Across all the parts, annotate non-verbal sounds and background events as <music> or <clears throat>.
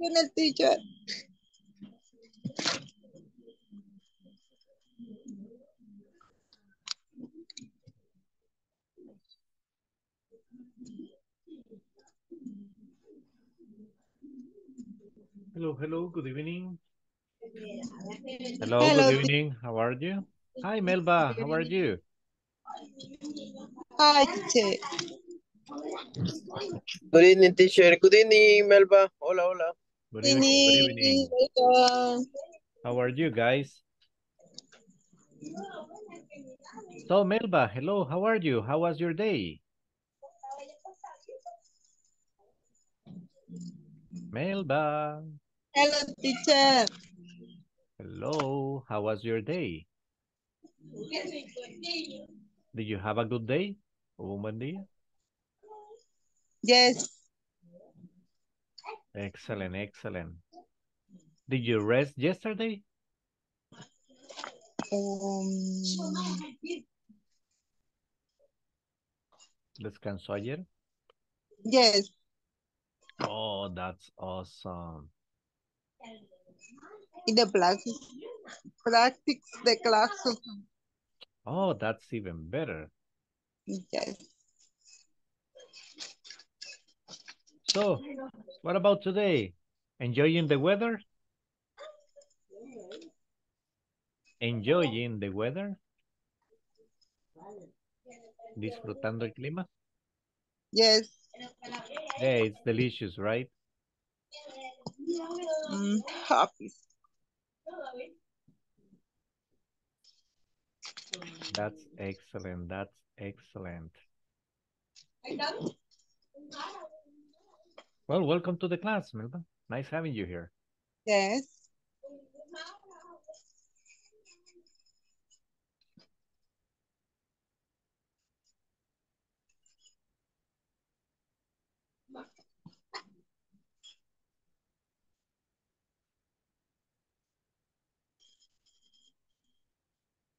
con el teacher. Hello, hello, good evening. Hello, Hello, good evening. How are you? Hi, Melba. How are you? Hi, teacher. Good evening, teacher. Good evening, Melba. Hola, hola. Good evening. Good evening. How are you guys? So, Melba, hello. How are you? How was your day? Melba, Hello, teacher. hello. How was your day? Did you have a good day? ¿Hubo un buen día? Yes. Excellent, excellent. Did you rest yesterday? Um, ¿Descansó ayer? yes. Oh, that's awesome. In the practice, practice the classroom. Oh, that's even better. Yes. So, what about today? Enjoying the weather? Enjoying the weather? Disfrutando el clima? Yes. Yeah, it's delicious, right? Mm, happy. That's excellent. That's excellent. Well, welcome to the class, Melba. Nice having you here. Yes.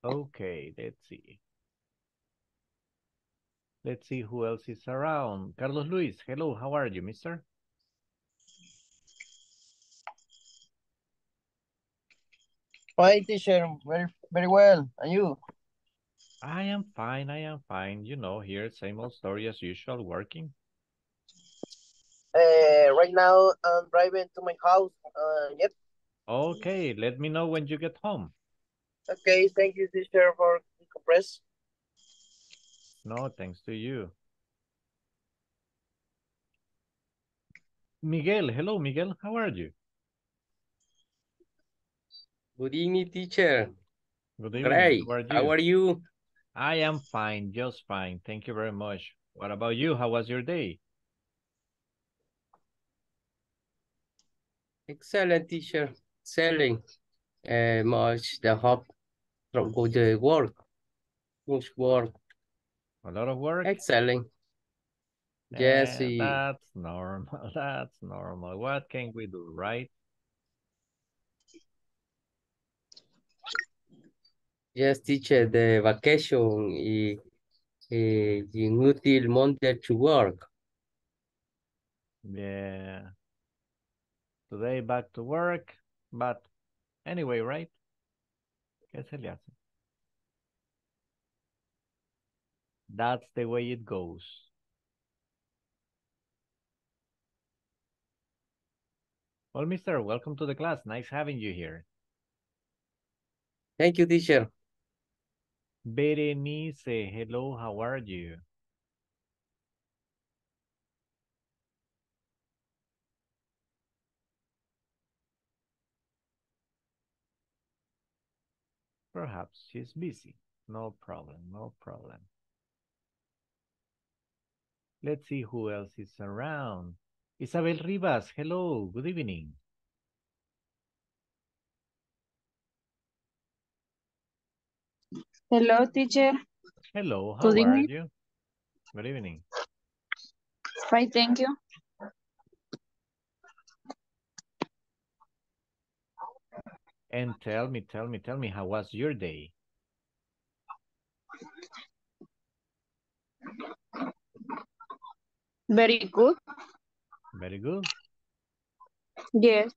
Okay, let's see. Let's see who else is around. Carlos Luis, hello, how are you, mister? Fine, teacher. Very, very well. And you? I am fine, I am fine. You know, here, same old story as usual, working. Uh, right now, I'm driving to my house. Uh, yep. Okay, let me know when you get home. Okay, thank you, teacher, for compress. No, thanks to you. Miguel, hello, Miguel, how are you? Good evening, teacher. Good evening, Great. how are you? How are you? I am fine, just fine. Thank you very much. What about you? How was your day? Excellent, teacher. Excellent. Uh, much the hope from go to work. Much work. A lot of work? Excellent. Yes, Eh, that's normal. <laughs> That's normal. What can we do, right? Yes, teacher. The vacation y, eh, y inútil Monday to work. Yeah. Today back to work, but anyway, right? ¿Qué se le hace? That's the way it goes. Well, mister, welcome to the class. Nice having you here. Thank you, teacher. Berenice, hello, how are you? Perhaps she's busy. No problem, no problem. Let's see who else is around. Isabel Rivas, hello, good evening. Hello, teacher. Hello, how Good are evening. you? Good evening. Fine, thank you. And tell me, tell me, tell me, how was your day? Very good. Very good. Yes.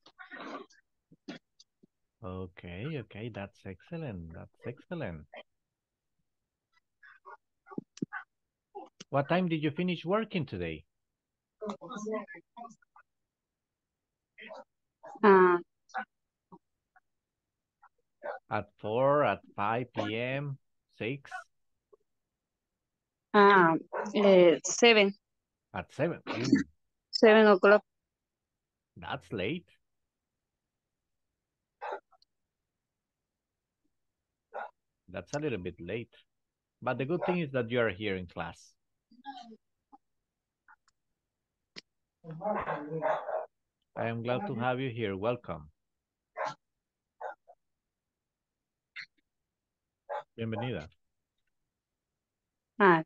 Okay, okay, that's excellent. That's excellent. What time did you finish working today? Uh, At 4, at 5 p.m., 6, uh, eh, seven, at 7? <clears throat> Seven o'clock. that's late. That's a little bit late. But the good thing is that you are here in class. I am glad to have you here. Welcome. Bienvenida. Ah,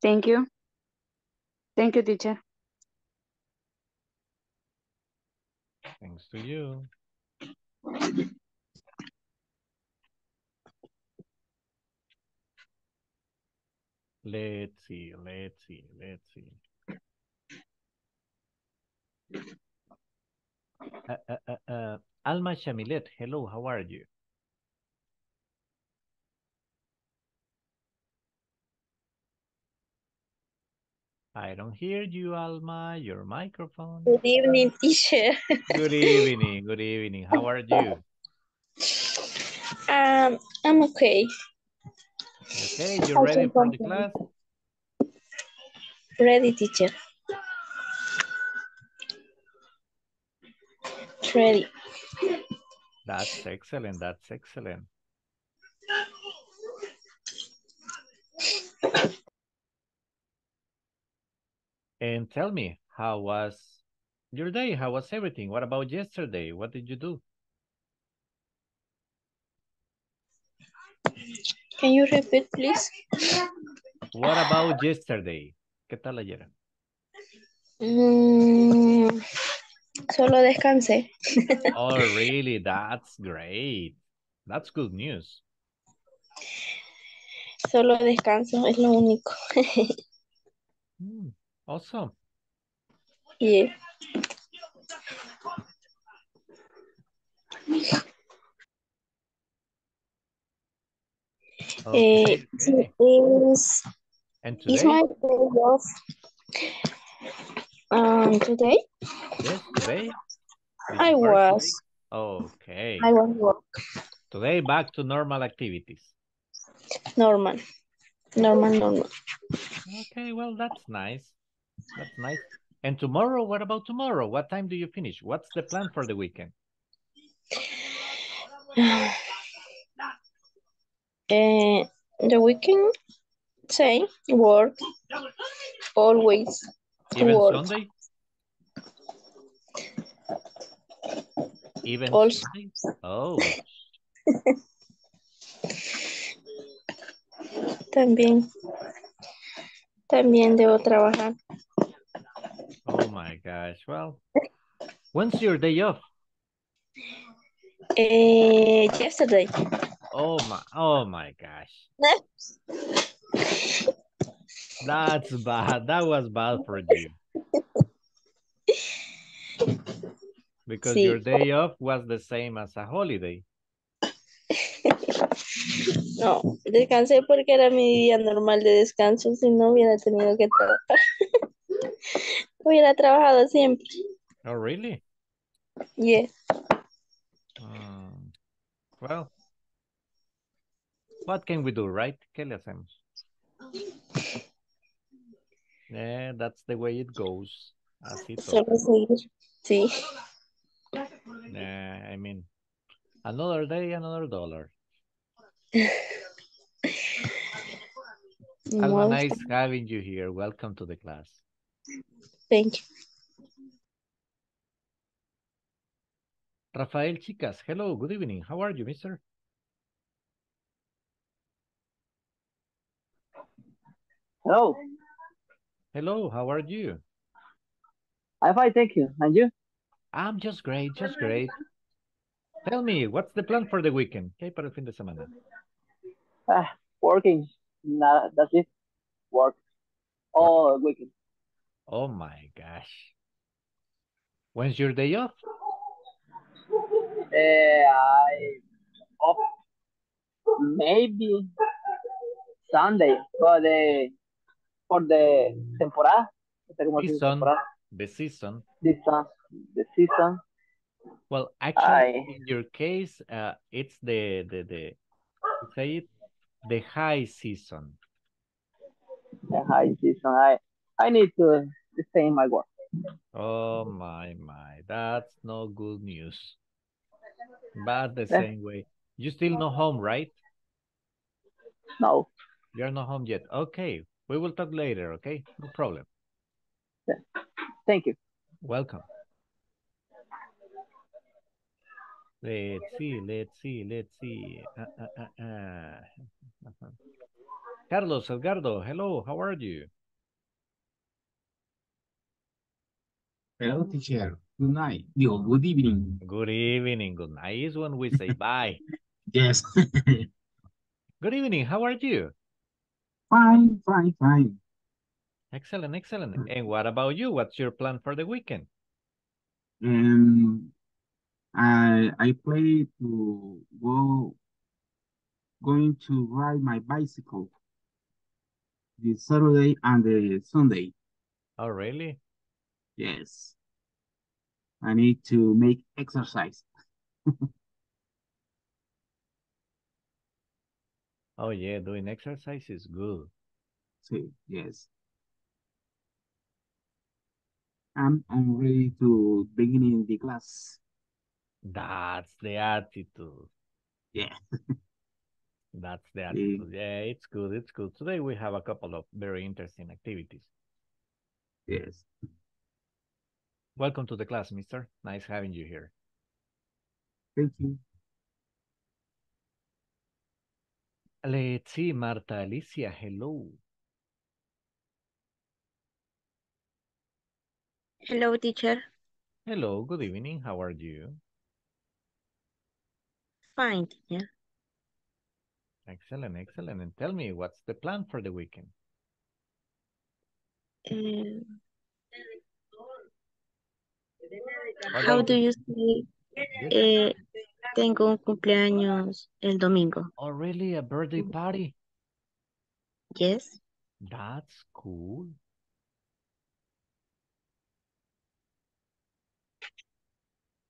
thank you. Thank you, teacher. Thanks to you. Let's see, let's see, let's see. Uh, uh, uh, uh, Alma Shamilet, hello, how are you? I don't hear you, Alma, your microphone. Good evening, teacher. Good evening, good evening. How are you? <laughs> Um, I'm okay. Okay, you ready for the class? Ready, teacher. Ready. That's excellent, that's excellent. And tell me, how was your day? How was everything? What about yesterday? What did you do? Can you repeat, please? What about yesterday? ¿Qué tal ayer? Mm, solo descansé. Oh, really? That's great. That's good news. Solo descanso, es lo único. Hmm, awesome. <laughs> Yeah. Okay, Eh, okay. is And is my day off um today? Yes, today? I was today? Okay. I was work Today back to normal activities. normal. Normal, normal. Okay, well, that's nice. That's nice. And tomorrow, what about tomorrow? What time do you finish? What's the plan for the weekend? <sighs> <sighs> Eh, the weekend say work always Even work. Sunday? Even Also. Sunday? Oh, <laughs> También, también debo trabajar. oh my gosh. Well, when's your day off? Eh, yesterday. Oh my, oh my gosh. That's bad. That was bad for you. Because Sí. your day off was the same as a holiday. No, descansé porque era mi día normal de descanso, si no hubiera tenido que trabajar. <laughs> hubiera trabajado siempre. Oh, really? Yeah. Mm, Well, what can we do, right? ¿Qué le hacemos? Yeah, that's the way it goes. Así seguir. Sí. Yeah, I mean, another day, another dollar. Alma, nice having you here. Welcome to the class. thank you. Rafael Chicas, hello, good evening. How are you, mister? Hello, Hello, how are you? I'm fine, thank you. And you? I'm just great, just great. Tell me, what's the plan for the weekend? ¿Qué hay para el fin de semana? Ah, working. Nah, that's it. Work all weekend. Oh my gosh. When's your day off? Uh, I off maybe Sunday for the for the temporada. Cómo Season. temporada. The season. This uh, the season. Well, actually, Aye. in your case, uh, it's the the the say it the high season. The high season. I I need to stay in my work. Oh my my, that's no good news. But the Yeah. same way, you still not home, right? No. You're not home yet. Okay, we will talk later. Okay, no problem. Thank you. Welcome. Let's see, let's see, let's see. Uh, uh, uh, uh. Carlos Edgardo, hello, how are you? Hello, teacher. Good night. Digo, good evening. Good evening, good night is when we say bye. <laughs> Yes. <laughs> Good evening, how are you? Fine, fine, fine. Excellent, excellent. And what about you? What's your plan for the weekend? Um, I I play to go going to ride my bicycle the Saturday and the Sunday. Oh, really? Yes. I need to make exercise. <laughs> Oh, yeah, doing exercise is good. See, yes. I'm I'm ready to begin in the class. That's the attitude. Yeah. <laughs> That's the Yeah. attitude. Yeah, it's good. It's good. Today we have a couple of very interesting activities. Yes. Welcome to the class, mister. Nice having you here. Thank you. Let's see, Marta Alicia, hello. Hello, teacher. Hello, good evening. How are you? Fine, teacher. Excellent, excellent. And tell me, what's the plan for the weekend? Eh, What how do you- say Yes. Tengo un cumpleaños el domingo? Oh, really? A birthday party? Yes. That's cool.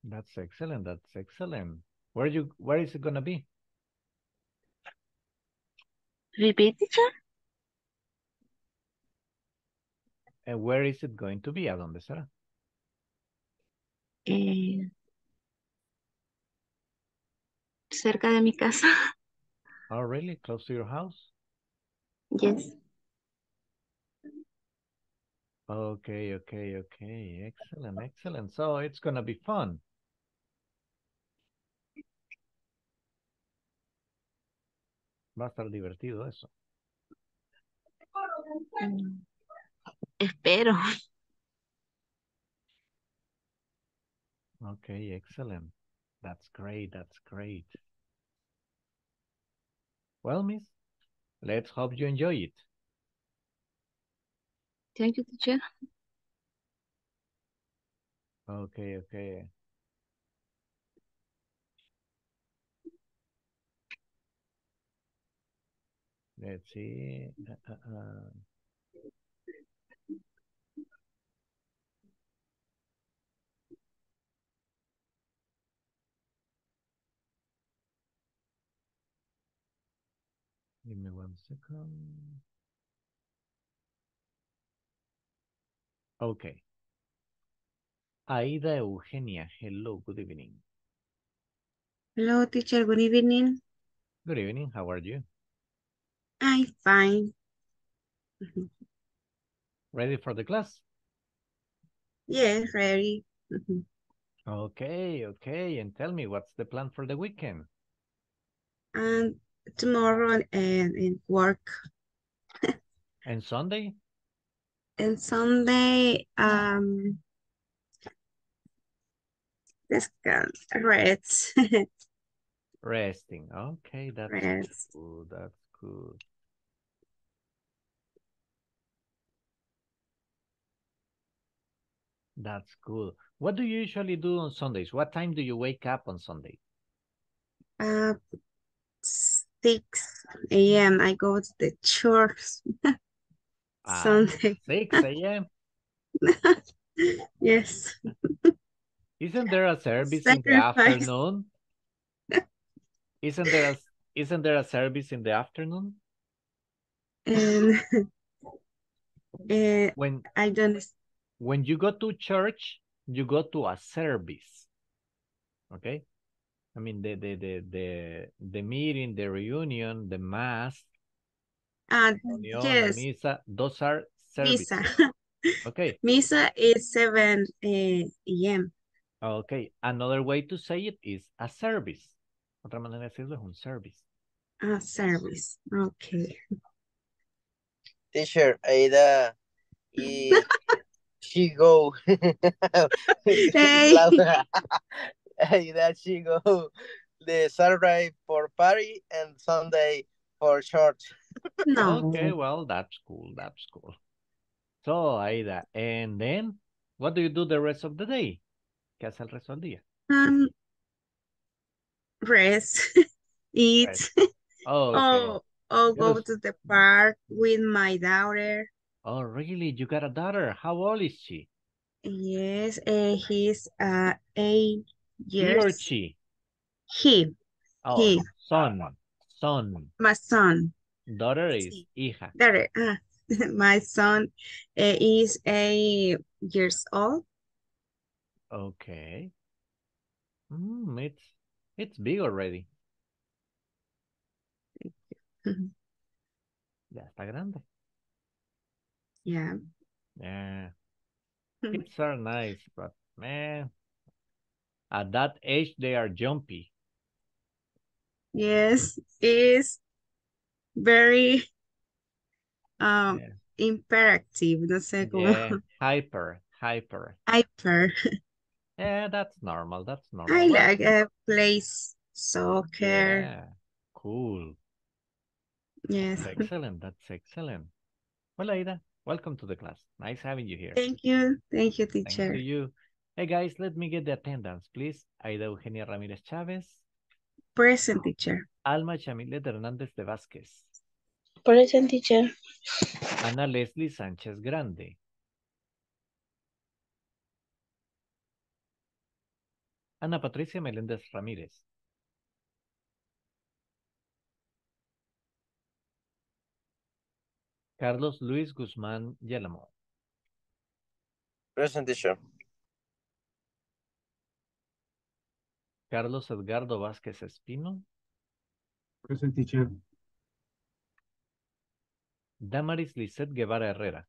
That's excellent. That's excellent. Where you where is it gonna be? Repeat, teacher? And where is it going to be? ¿A dónde será? Eh, cerca de mi casa. <laughs> Oh, really? Close to your house? Yes. Okay, okay, okay. Excellent, excellent. So it's gonna be fun. Va a estar divertido eso. Mm, Espero. <laughs> Okay, excellent. That's great. That's great. Well, miss, let's hope you enjoy it. Thank you, teacher. Okay, okay. Let's see. Uh, uh, uh. Give me one second. Okay. Aida Eugenia, hello, good evening. Hello, teacher. Good evening. Good evening, how are you? I'm fine. <laughs> Ready for the class? Yes, ready. Mm-hmm. Okay, okay, and tell me what's the plan for the weekend? And tomorrow and in work. And Sunday? And Sunday, um, descanse, rest. <laughs> Resting. Okay, that's Rest. good. That's good. That's cool. What do you usually do on Sundays? What time do you wake up on Sunday? Uh, 6 a.m. I go to the church <laughs> Ah, Sunday. 6 a.m. <laughs> Yes. Isn't there a service in the afternoon? Isn't there a isn't there a service in the afternoon? And <laughs> uh, When I don't when you go to church, you go to a service. Okay? I mean the the the the, the meeting, the reunion, the mass, uh, reunión, yes, misa, those are services. Misa. <laughs> Okay. Misa is 7 uh, a.m. Okay. Another way to say it is a service. Otra manera de decirlo es un service. Uh, service. Okay. Teacher, Aida, y <laughs> she go. <laughs> Hey. <laughs> Laura, Aida, she go the Saturday for party and Sunday for church. <laughs> No. Okay, well, that's cool. That's cool. So, Aida, and then, what do you do the rest of the day? ¿Qué hace el resto del día? Um, rest, <laughs> eat, Oh, okay. oh, oh, go Yes. to the park with my daughter. Oh, really? You got a daughter. How old is she? Yes, uh, he's uh eight He or years. she? He, Oh, He. son. Son. my son. Daughter is hija. Daughter, uh, <laughs> my son uh, is eight years old. Okay. Mm, it's it's big already. <laughs> Ya está grande. Yeah. Yeah. Kids are nice, but man, at that age they are jumpy. Yes, is very um Yeah. imperative, no sé cómo. Yeah, <laughs> hyper, hyper. Hyper. Yeah, that's normal. That's normal. I like uh, plays soccer. Yeah, cool. Yes. That's excellent. That's excellent. Well, Aida, welcome to the class. Nice having you here. Thank you. Thank you, Thanks teacher. to you. Hey guys, let me get the attendance, please. Aida Eugenia Ramírez Chávez, Present teacher. Alma Chamilet Hernández de Vázquez, Present teacher. Ana Leslie Sánchez Grande, Ana Patricia Meléndez Ramírez, Carlos Luis Guzmán Yélamo, Present teacher. Carlos Edgardo Vázquez Espino, Present teacher. Damaris Lisette Guevara Herrera,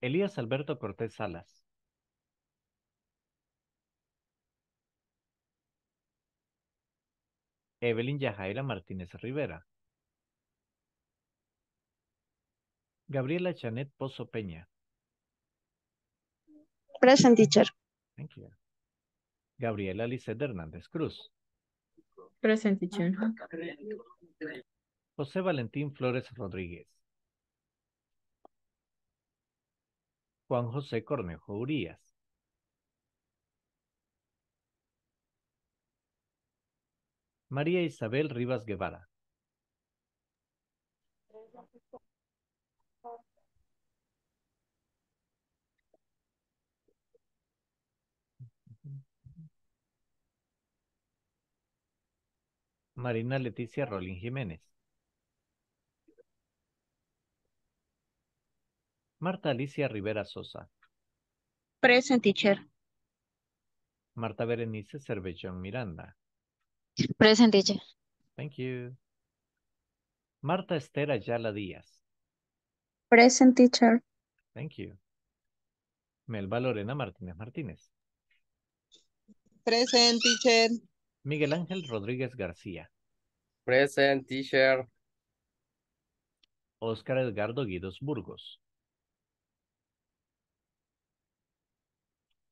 Elías Alberto Cortés Salas, Evelyn Yajaira Martínez Rivera, Gabriela Chanet Pozo Peña, Present teacher. Thank you. Gabriela Lisette Hernández Cruz, Present teacher. José Valentín Flores Rodríguez, Juan José Cornejo Urías, María Isabel Rivas Guevara, Marina Leticia Rolín Jiménez, Marta Alicia Rivera Sosa, Present teacher. Marta Berenice Cervellón Miranda. Present teacher. Thank you. Marta Esther Ayala Díaz. Present teacher. Thank you. Melba Lorena Martínez Martínez. Present teacher. Miguel Ángel Rodríguez García. Present teacher. Óscar Edgardo Guidos Burgos.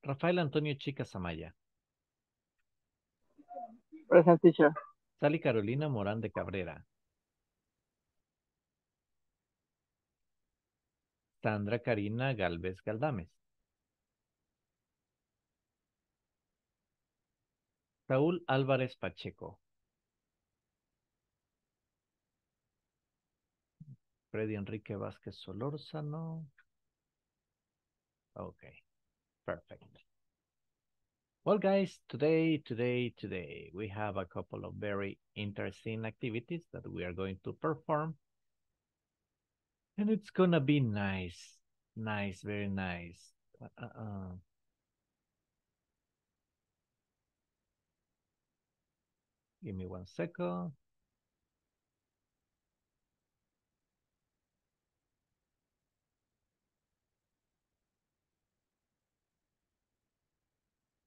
Rafael Antonio Chica Samaya. Present teacher. Tali Carolina Morán de Cabrera. Sandra Karina Galvez Galdames. Raúl Álvarez Pacheco. Freddy Enrique Vázquez Solórzano. Okay, perfect. Well, guys, today, today, today, we have a couple of very interesting activities that we are going to perform. And it's gonna be nice, nice, very nice. Uh, uh, Give me one second.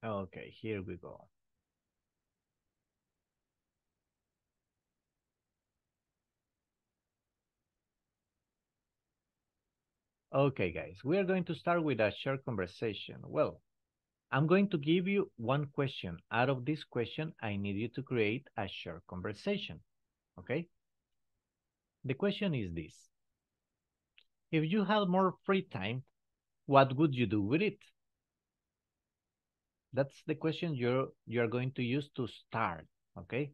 Okay, here we go. Okay, guys, we are going to start with a short conversation. Well, I'm going to give you one question. Out of this question, I need you to create a short conversation, okay? The question is this. If you had more free time, what would you do with it? That's the question you're, you're going to use to start, okay?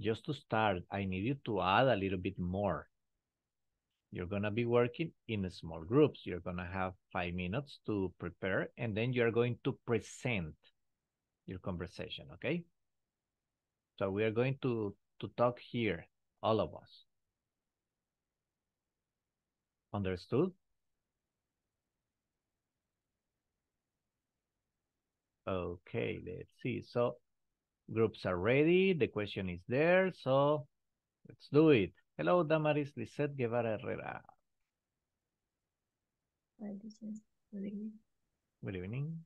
Just to start, I need you to add a little bit more. You're going to be working in small groups. You're going to have five minutes to prepare, and then you're going to present your conversation, okay? So we are going to, to talk here, all of us. Understood? Okay, let's see. So groups are ready. The question is there. So let's do it. Hello, Damaris Lisette Guevara Herrera. Good evening.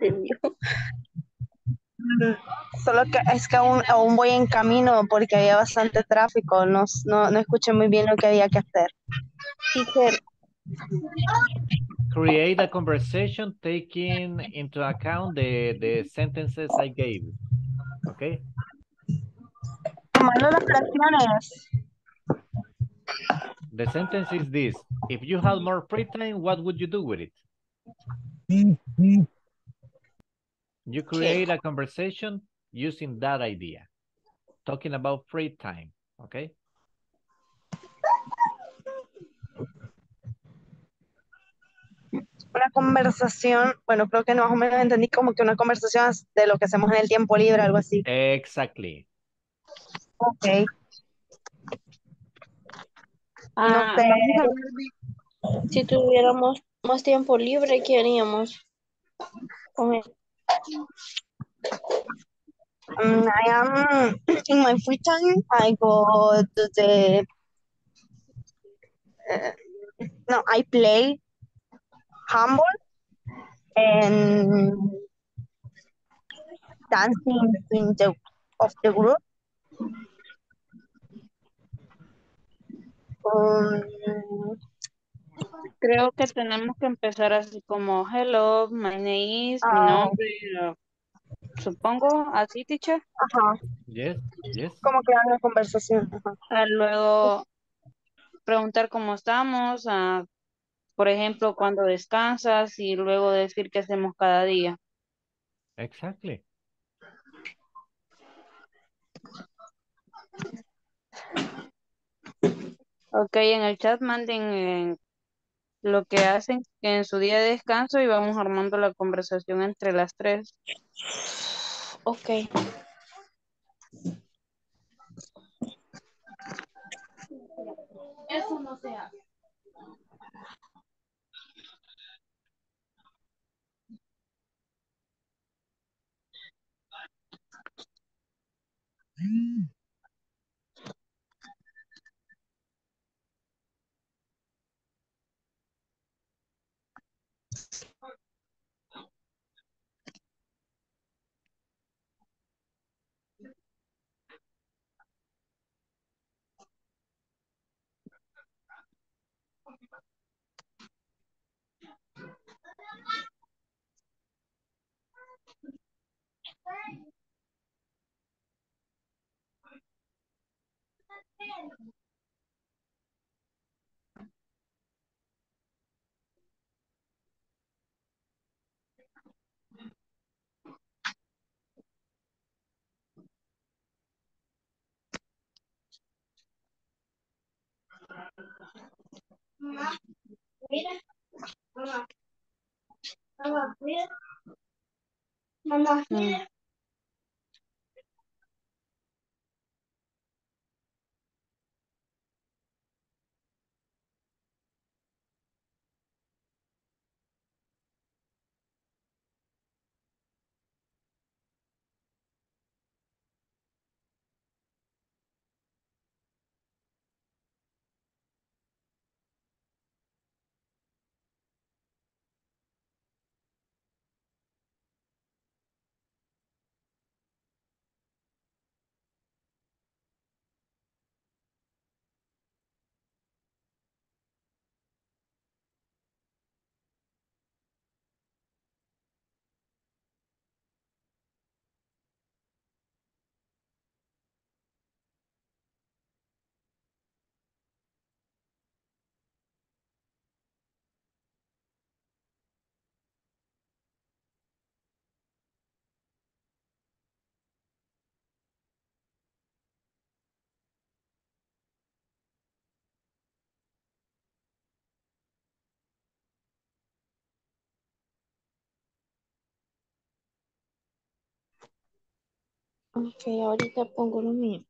<laughs> Solo que es que aún, aún voy en camino porque había bastante tráfico, no, no, no escuché muy bien lo que había que hacer. Teacher, Create a conversation taking into account the, the sentences I gave. Okay? Tomando las fracciones. The sentence is this. If you had more free time, what would you do with it? You create a conversation using that idea. Talking about free time, okay? Una conversación, bueno, creo que más o menos entendí como que una conversación de lo que hacemos en el tiempo libre, algo así. Exactly. Ok. ah, sé. a ver, si tuviéramos más tiempo libre, ¿qué haríamos? Con él? Mm, I am in my free time. I go to the. uh, no, I play handball and dancing in the of the group. Um, Creo que tenemos que empezar así como, hello, my name is, mi Ah. nombre, supongo, así, teacher. ajá, Yes, yes. como que una conversación. Ajá. Ah, luego preguntar cómo estamos, ah, por ejemplo, cuándo descansas y luego decir qué hacemos cada día. Exactly. Ok, en el chat manden eh, lo que hacen en su día de descanso y vamos armando la conversación entre las tres. Ok. Eso no se hace. Uma feira, mamãe mamãe feira, uma. Hum. Ok, ahorita pongo lo mío.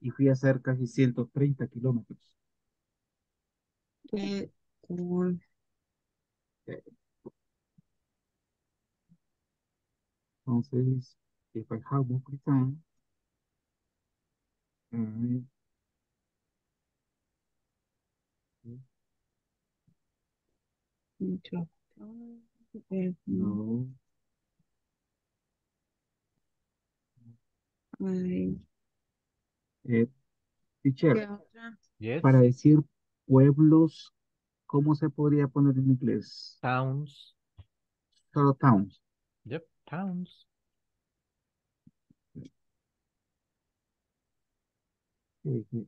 Y fui a hacer casi 130 kilómetros. Qué cool. Entonces, if I have more time, Mucho. Eh, no, ay, eh, ¿Qué teacher? Yes. para decir pueblos, ¿cómo se podría poner en inglés? Towns. Solo towns. Yep, towns. Mhm.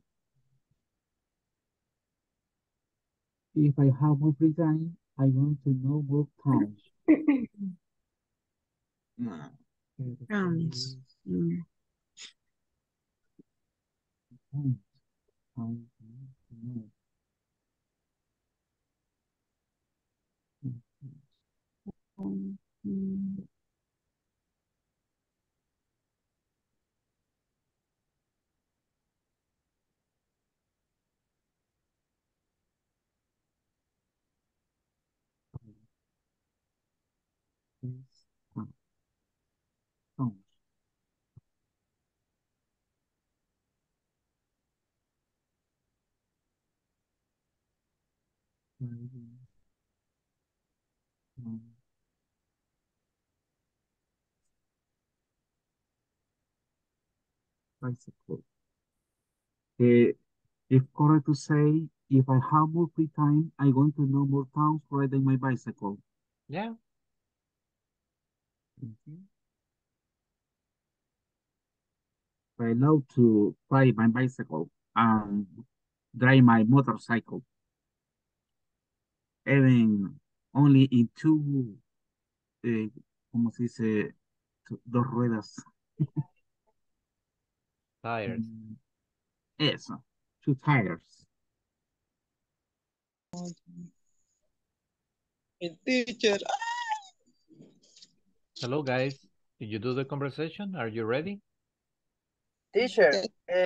If I have more free time, I want to know what towns. <laughs> No. Towns. Mm. Towns. Towns. No. Um, mm. Yes. Town. Towns. Mhm. Um, Bicycle. Uh, it's correct to say if I have more free time, I want to know more towns riding my bicycle. Yeah. Mhm. I love to ride my bicycle and drive my motorcycle. Even only in two, eh, ¿cómo se dice? Dos ruedas. <laughs> Tires. Mm, Eso, two tires. Teacher. Hello, guys. Did you do the conversation? Are you ready? Teacher, uh,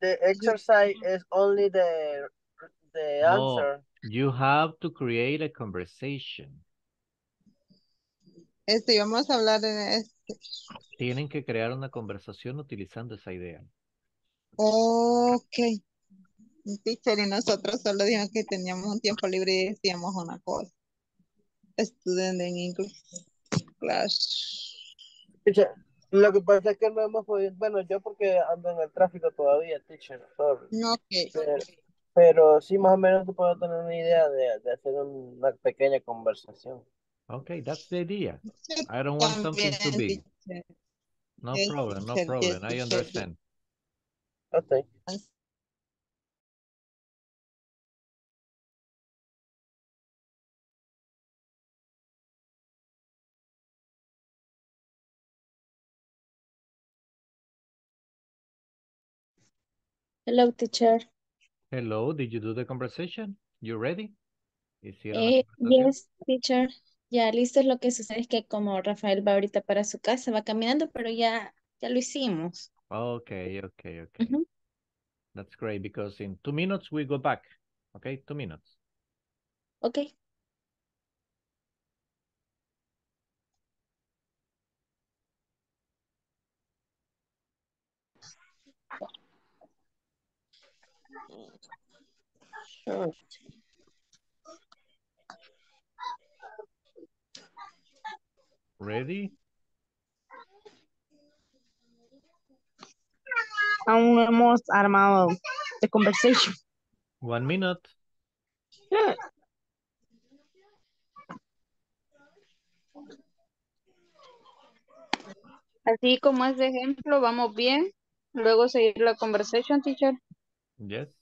the exercise is only the the answer. No, answer. you have to create a conversation. Este, vamos a hablar de este. Tienen que crear una conversación utilizando esa idea. Ok. Teacher, y nosotros solo dijimos que teníamos un tiempo libre y decíamos una cosa. Student in English class. Teacher, lo que pasa es que no hemos podido, bueno, yo porque ando en el tráfico todavía, teacher, sorry. Ok. Pero, pero sí más o menos te puedo tener una idea de, de hacer una pequeña conversación. Okay, that's the idea. I don't want something too big. teacher. No problem, no problem. I understand. Okay. Hello, teacher. Hello, did you do the conversation? You ready? ¿Hicieron la Eh, yes, teacher. Ya listo, lo que sucede es que como Rafael va ahorita para su casa, va caminando, pero ya, ya lo hicimos. Okay, okay, okay. That's great because in two minutes we go back. Okay, two minutes. Ok. Sure. Ready? Aún no hemos armado the conversation. One minute. Así como ese ejemplo, vamos bien. Luego seguir la conversation, teacher. Yes.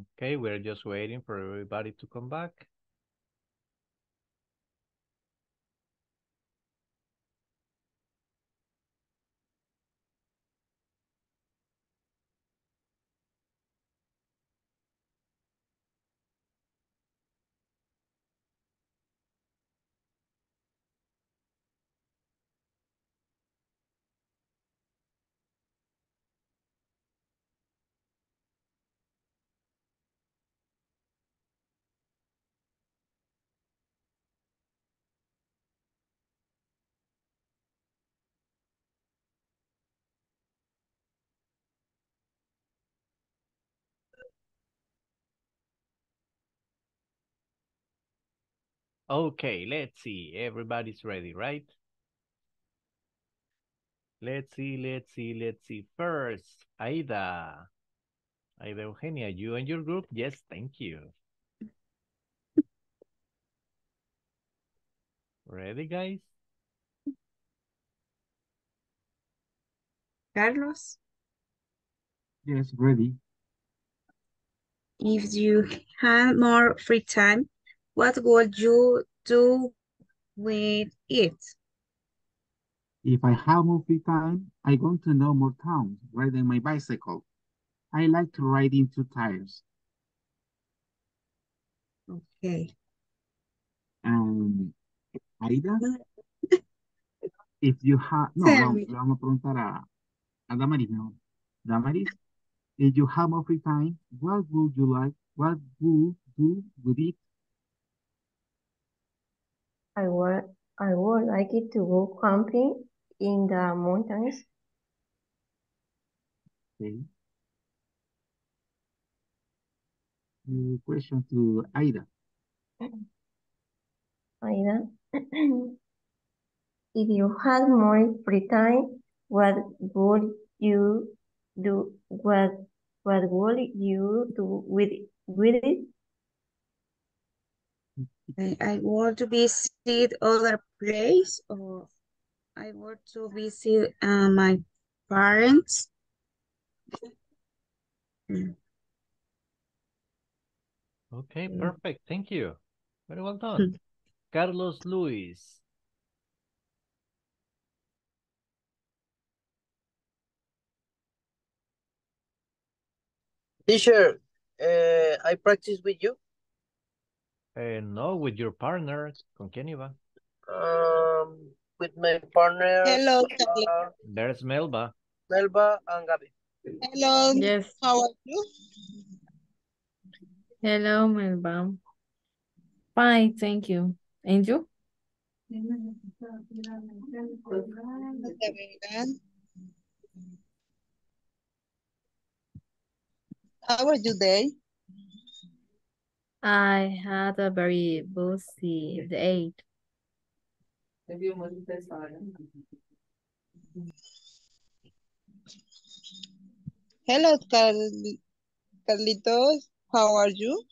Okay, we're just waiting for everybody to come back. Okay, let's see. Everybody's ready, right? Let's see, let's see, let's see. First, Aida. Aida Eugenia, you and your group? Yes, thank you. Ready, guys? Carlos, Yes, ready. if you had more free time, what would you do with it? If I have more free time, I want to know more towns, riding my bicycle. I like to ride into tires. Okay. Um, Aida, if you have, no, vamos, le vamos a preguntar a, a Damaris, no. Damaris, if you have more free time, what would you like, what would you do with it? I would, I would like it to go camping in the mountains. Okay. Uh, question to Aida. <clears throat> Aida, <clears throat> if you had more free time, what would you do? What what would you do with with it? I, I want to visit other place or I want to visit uh, my parents. Okay, perfect. Thank you. Very well done. Carlos Luis. Teacher, uh, I practice with you. Uh, no, with your partner. ¿Con quién iba? Um, with my partners. Hello, uh, There's Melba. Melba and Gabi. Hello, Yes. how are you? Hello, Melba. Fine, thank you. And you? Okay, very good. How was your day? I had a very busy day. Hello, Carl- Carlitos, how are you?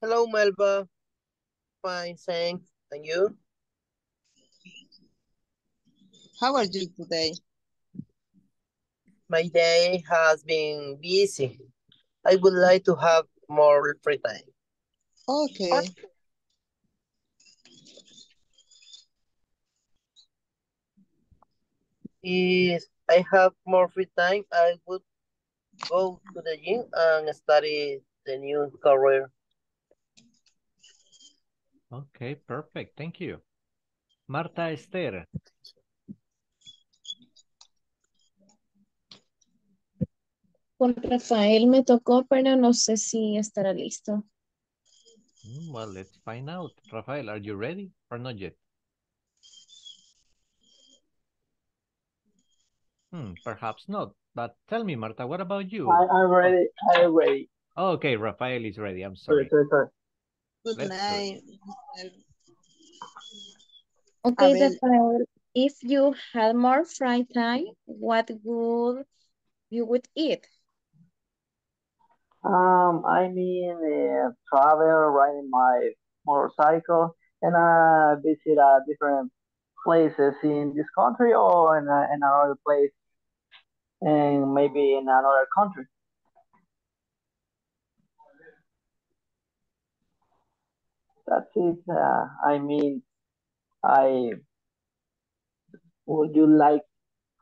Hello, Melba. Fine, thanks. And you? How are you today? My day has been busy. I would like to have more free time. Okay. If I have more free time, I would go to the gym and study the new career. Okay, perfect. Thank you. Marta Esther. Con Rafael me tocó, pero no sé si estará listo. Mm, Well, let's find out. Rafael, are you ready or not yet? Hmm, perhaps not. But tell me, Marta, what about you? I, I'm ready. I'm ready. Oh, okay, Rafael is ready. I'm Sorry, sorry. sorry, sorry. Good Let's night. Okay, Abel. Rafael, if you had more free time, what would you would eat? Um, I mean, uh, travel, riding my motorcycle, and uh, visit uh, different places in this country or in, a, in another place, and maybe in another country. That's it. Uh, I mean, I would you like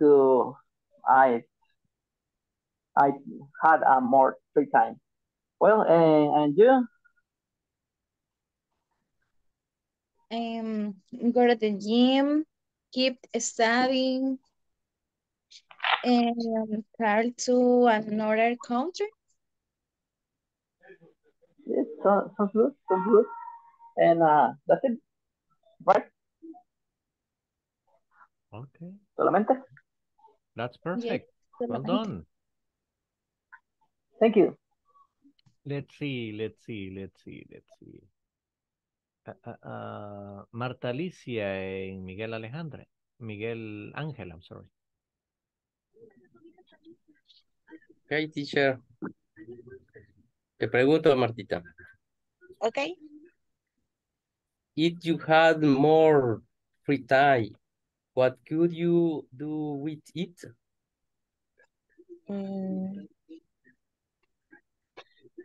to? I I had a more free time. Well, and, and you? Um, go to the gym, keep studying, and travel to another country. Yes, so, good. Sounds good. And uh, that's it, right? Okay, Solamente. that's perfect. Well done. Thank you. Let's see, let's see, let's see, let's see. Ah, ah, ah, Marta Alicia and Miguel Alejandre. Miguel Ángel, I'm sorry. Okay, teacher. Te pregunto, Martita. Okay. If you had more free time, what could you do with it? Mm,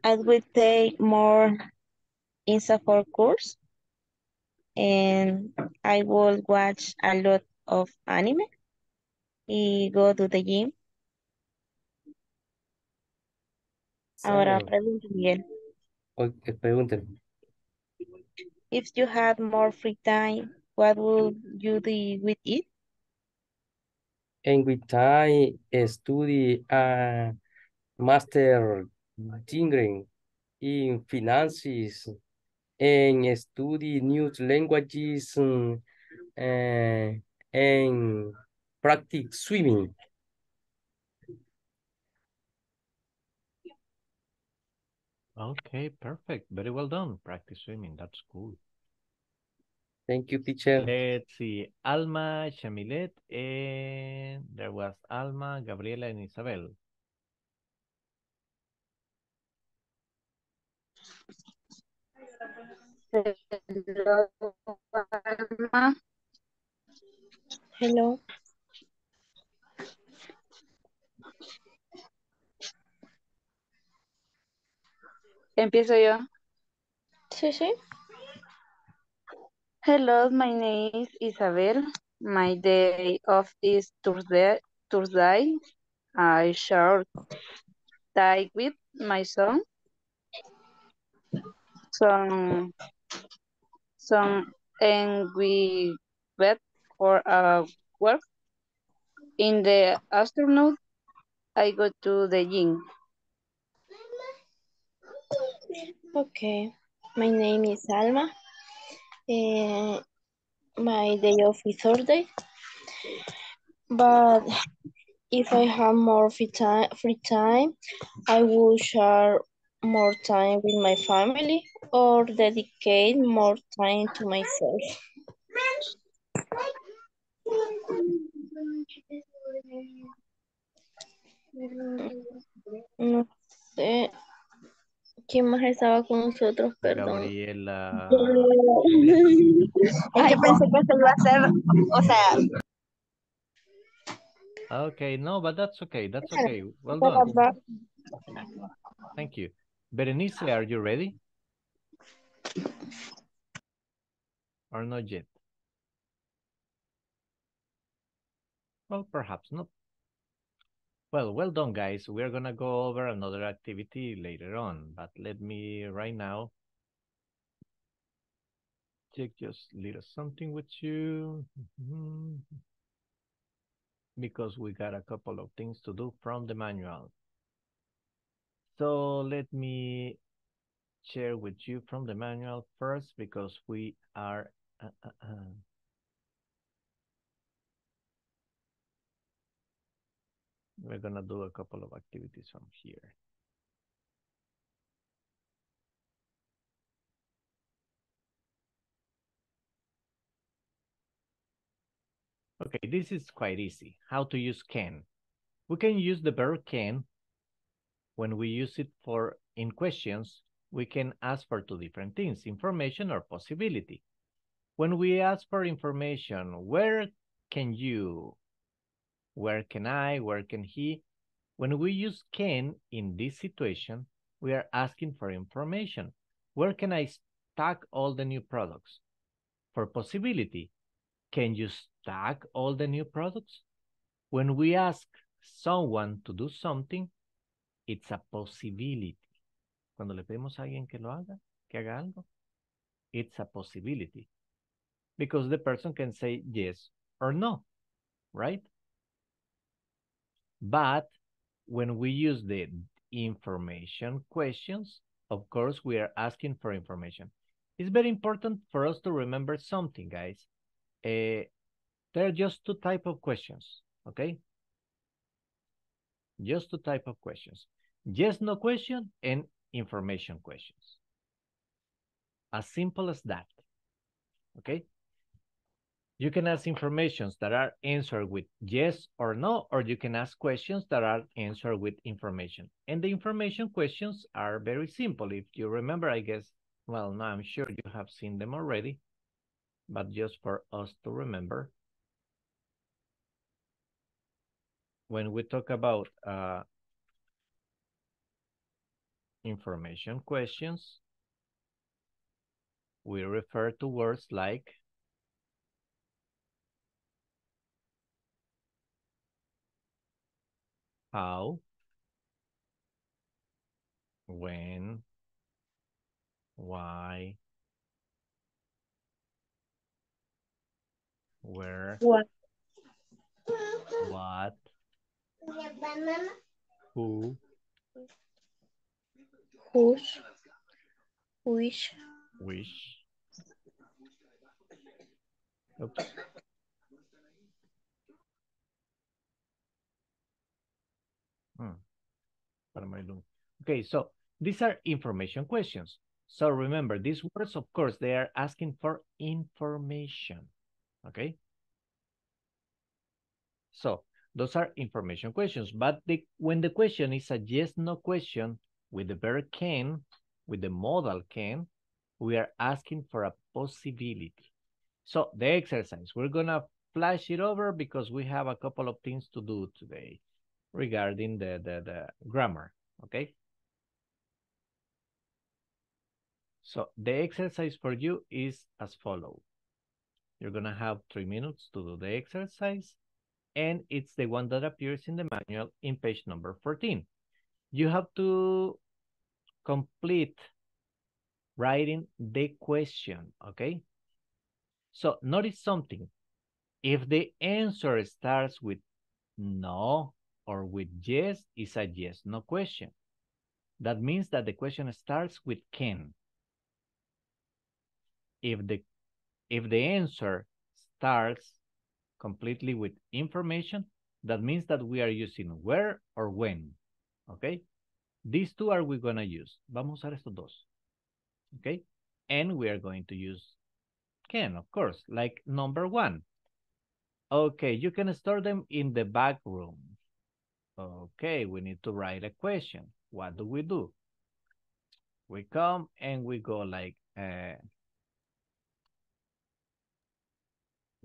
I will take more INSAFORP course and I will watch a lot of anime y go to the gym. Ahora Excelente. pregunta Miguel. Ok, pregúnteme. If you had more free time, what would you do with it? And with time, study a master degree in finances and study new languages um, eh, and practice swimming. Okay, perfect. Very well done. Practice swimming. That's cool. Thank you, teacher. Let's see. Alma, Shamilet, and there was Alma, Gabriela, and Isabel. Hello. Hello. Empiezo yo. Sí, sí. Hello, my name is Isabel. My day off is Thursday. Thursday. I shall die with my son. Son, son, and we wait for a work. In the afternoon, I go to the gym. Okay. My name is Alma. Eh, my day off is Thursday. But if I have more free time, free time, I will share more time with my family or dedicate more time to myself. No sé. ¿Quién más estaba con nosotros? Perdón. Gabriela. <laughs> Es que pensé que se iba a hacer, o sea, ah, Okay, no, but that's okay. That's ah, okay. Well done. Thank you. Berenice, are you ready? Or not yet? Well, perhaps not. Well, well done, guys. We're gonna go over another activity later on, but let me right now check just little something with you. Mhm. Because we got a couple of things to do from the manual. So let me share with you from the manual first because we are uh, uh, uh. we're gonna do a couple of activities from here. Okay, this is quite easy. How to use can. We can use the verb can when we use it for in questions, we can ask for two different things, information or possibility. When we ask for information, where can you, where can I, where can he? When we use can in this situation, we are asking for information. Where can I stack all the new products? For possibility, can you stack all the new products? When we ask someone to do something, it's a possibility. Cuando le pedimos a alguien que lo haga, que haga algo, it's a possibility. Because the person can say yes or no, right? But when we use the information questions, of course, we are asking for information. It's very important for us to remember something, guys. Uh, there are just two type of questions, okay? Just two type of questions. Yes, no question and information questions. As simple as that. Okay? You can ask informations that are answered with yes or no, or you can ask questions that are answered with information. And the information questions are very simple. If you remember, I guess, well, now I'm sure you have seen them already, but just for us to remember. When we talk about uh, information questions, we refer to words like how, when, why, where, What? what, who, Whose? Which? which. Oops. Hmm. What am? Okay, so these are information questions. So remember, these words, of course, they are asking for information. Okay? So those are information questions. But the, when the question is a yes-no question with the verb can, with the modal can, we are asking for a possibility. So the exercise, we're going to flash it over because we have a couple of things to do today regarding the, the, the grammar, okay? So the exercise for you is as follows. You're going to have three minutes to do the exercise, and it's the one that appears in the manual in page number 14. You have to complete writing the question, okay? So notice something. If the answer starts with no or with yes, it's a yes, no question. That means that the question starts with can. If the if the answer starts completely with information, that means that we are using where or when. Okay? These two are we going to use. Vamos a usar estos dos. Okay? And we are going to use can, of course, like number one. Okay, you can store them in the back room. Okay, we need to write a question. What do we do? We come and we go like, uh,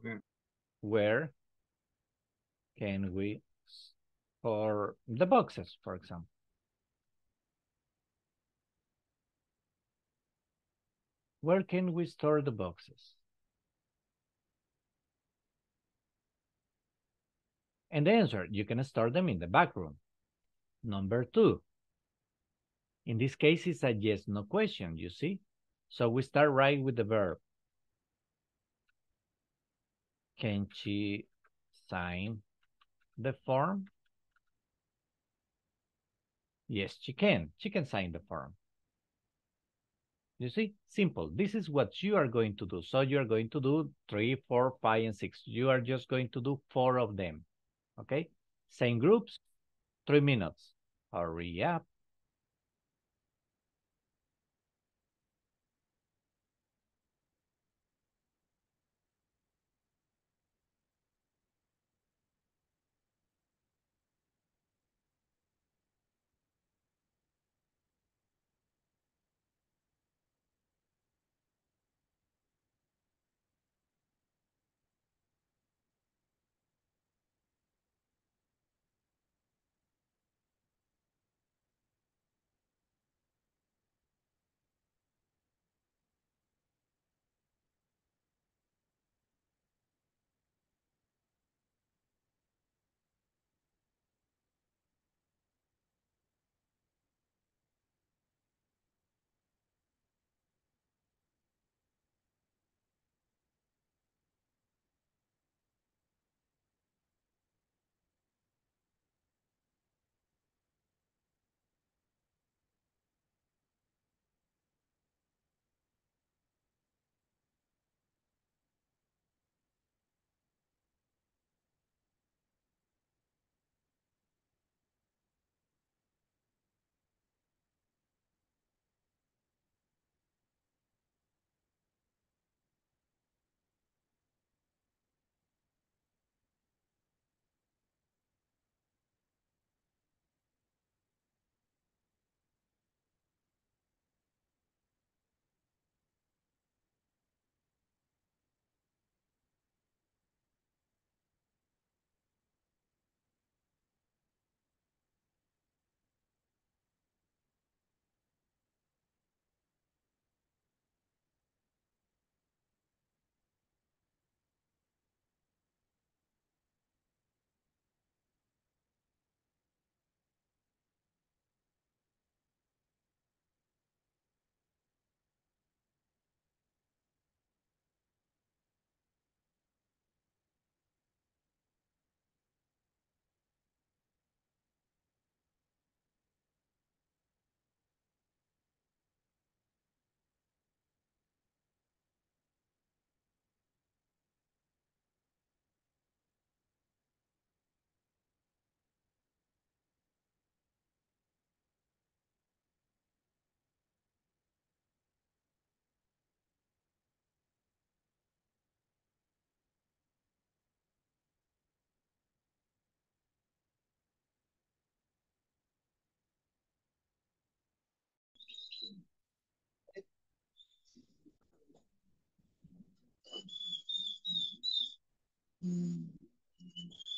Where? where can we store the boxes, for example? Where can we store the boxes? And the answer, you can store them in the back room. Number two, in this case, it's a yes, no question, you see? So we start right with the verb. Can she sign the form? Yes, she can. She can sign the form. You see, simple. This is what you are going to do. So you are going to do three, four, five, and six. You are just going to do four of them. Okay? Same groups, three minutes. Hurry up. Mm-hmm.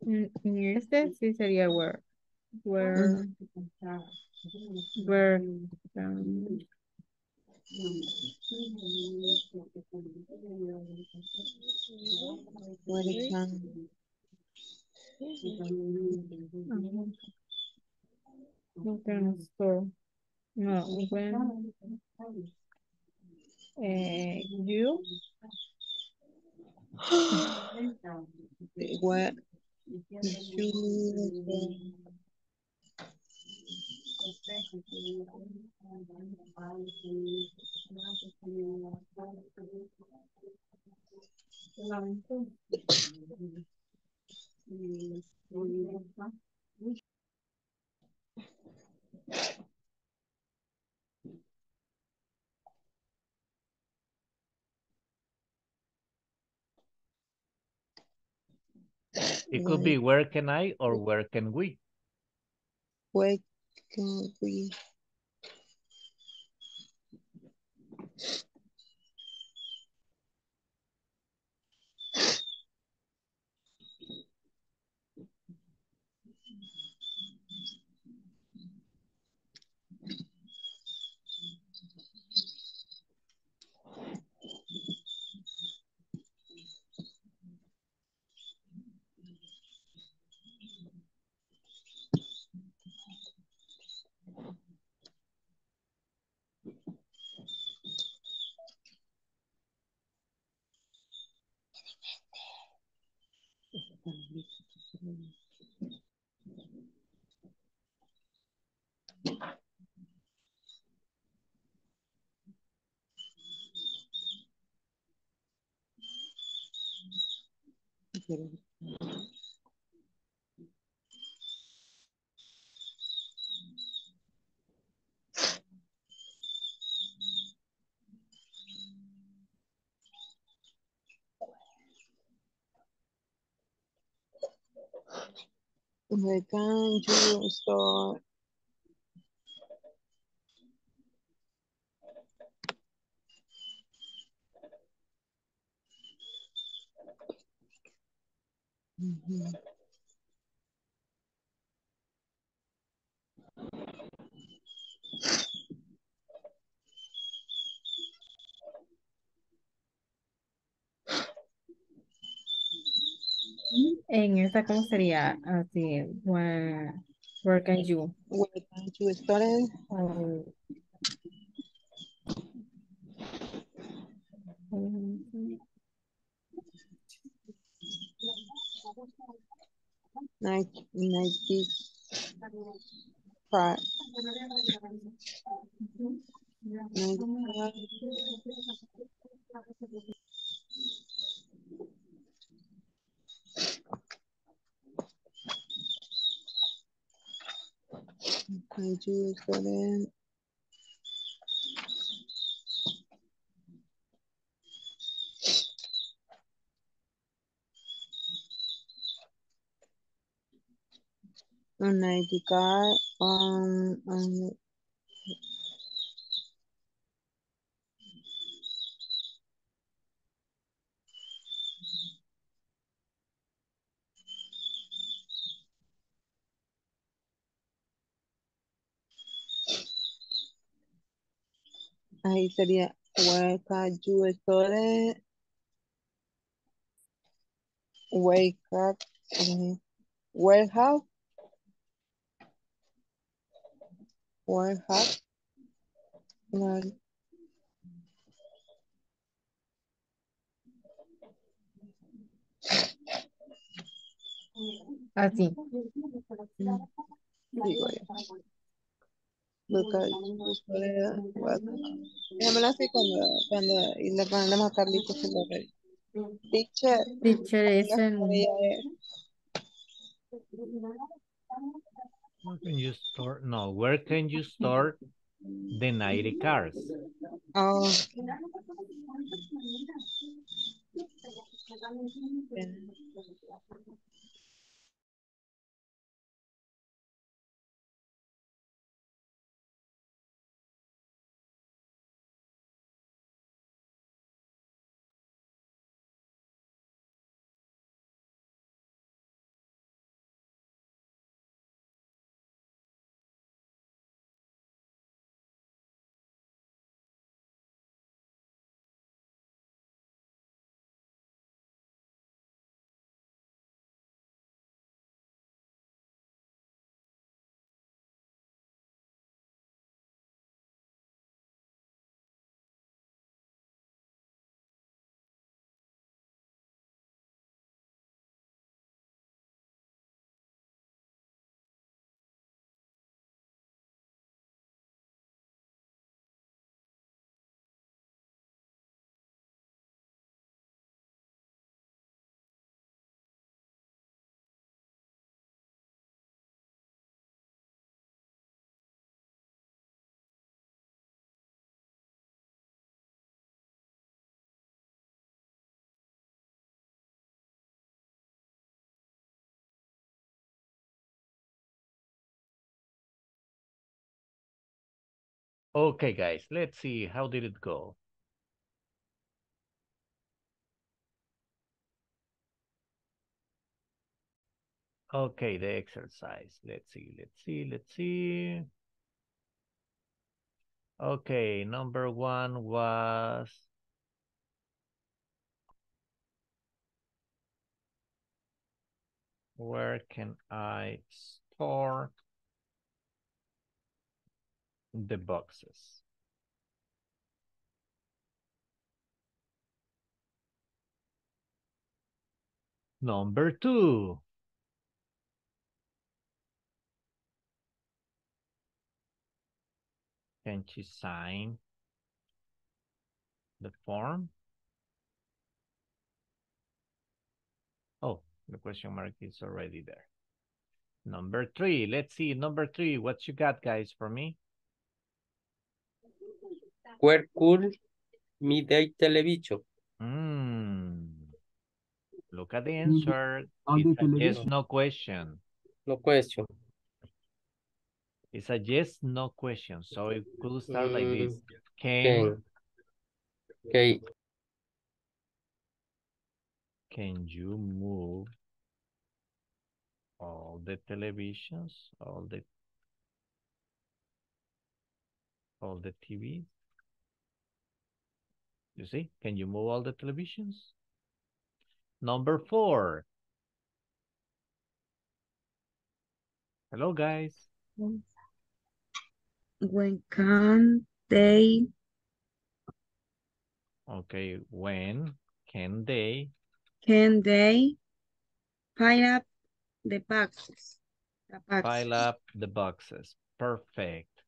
En en este sí sería where. Where. Where. um, store. No, when eh, you where you It could be where can I or where can we? where can we where can you store esta cómo sería así where, where can you where can you store Oh. night ninety five um, um ahí sería where can you store wake up eh, warehouse warehouse where Así. Digo yo. Look at who's there, what- Déjamelo así cuando, cuando, y le ponemos a Carlitos que lo ready. Teacher. Teacher es diga en- por ella es. Where can you store? No, where can you store the 90 cars? Oh. Okay, guys, let's see. How did it go? Okay, the exercise. Let's see, let's see, let's see. Okay, number one was where can I store the boxes? Number two. Can she sign the form? Oh, the question mark is already there. Number three, let's see, number three, what you got, guys, for me? Where could me date television? Hmm. Look at the Mhm. answer. On the It's a yes, no question. No question. It's a yes, no question. So it could start like this. Mm, Can, Okay. can you move all the televisions, all the all the TVs? You see, can you move all the televisions? Number four. Hello, guys. When can they Okay, when can they can they pile up the boxes? The boxes. pile up the boxes? Perfect.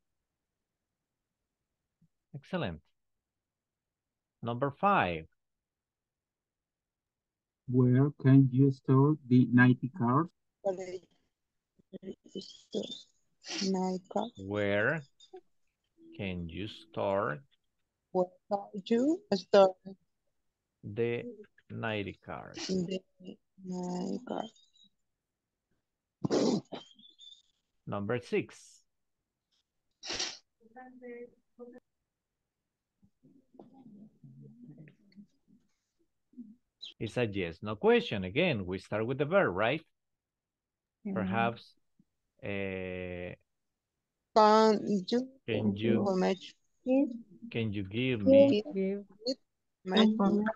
Excellent. Number five. Where can you store the 90 cards? Where can you store Where are you store the 90 cards? the my God. Number six. It's a yes, no question. Again, we start with the verb, right? Perhaps, uh, Can you can you, can you give me Give Information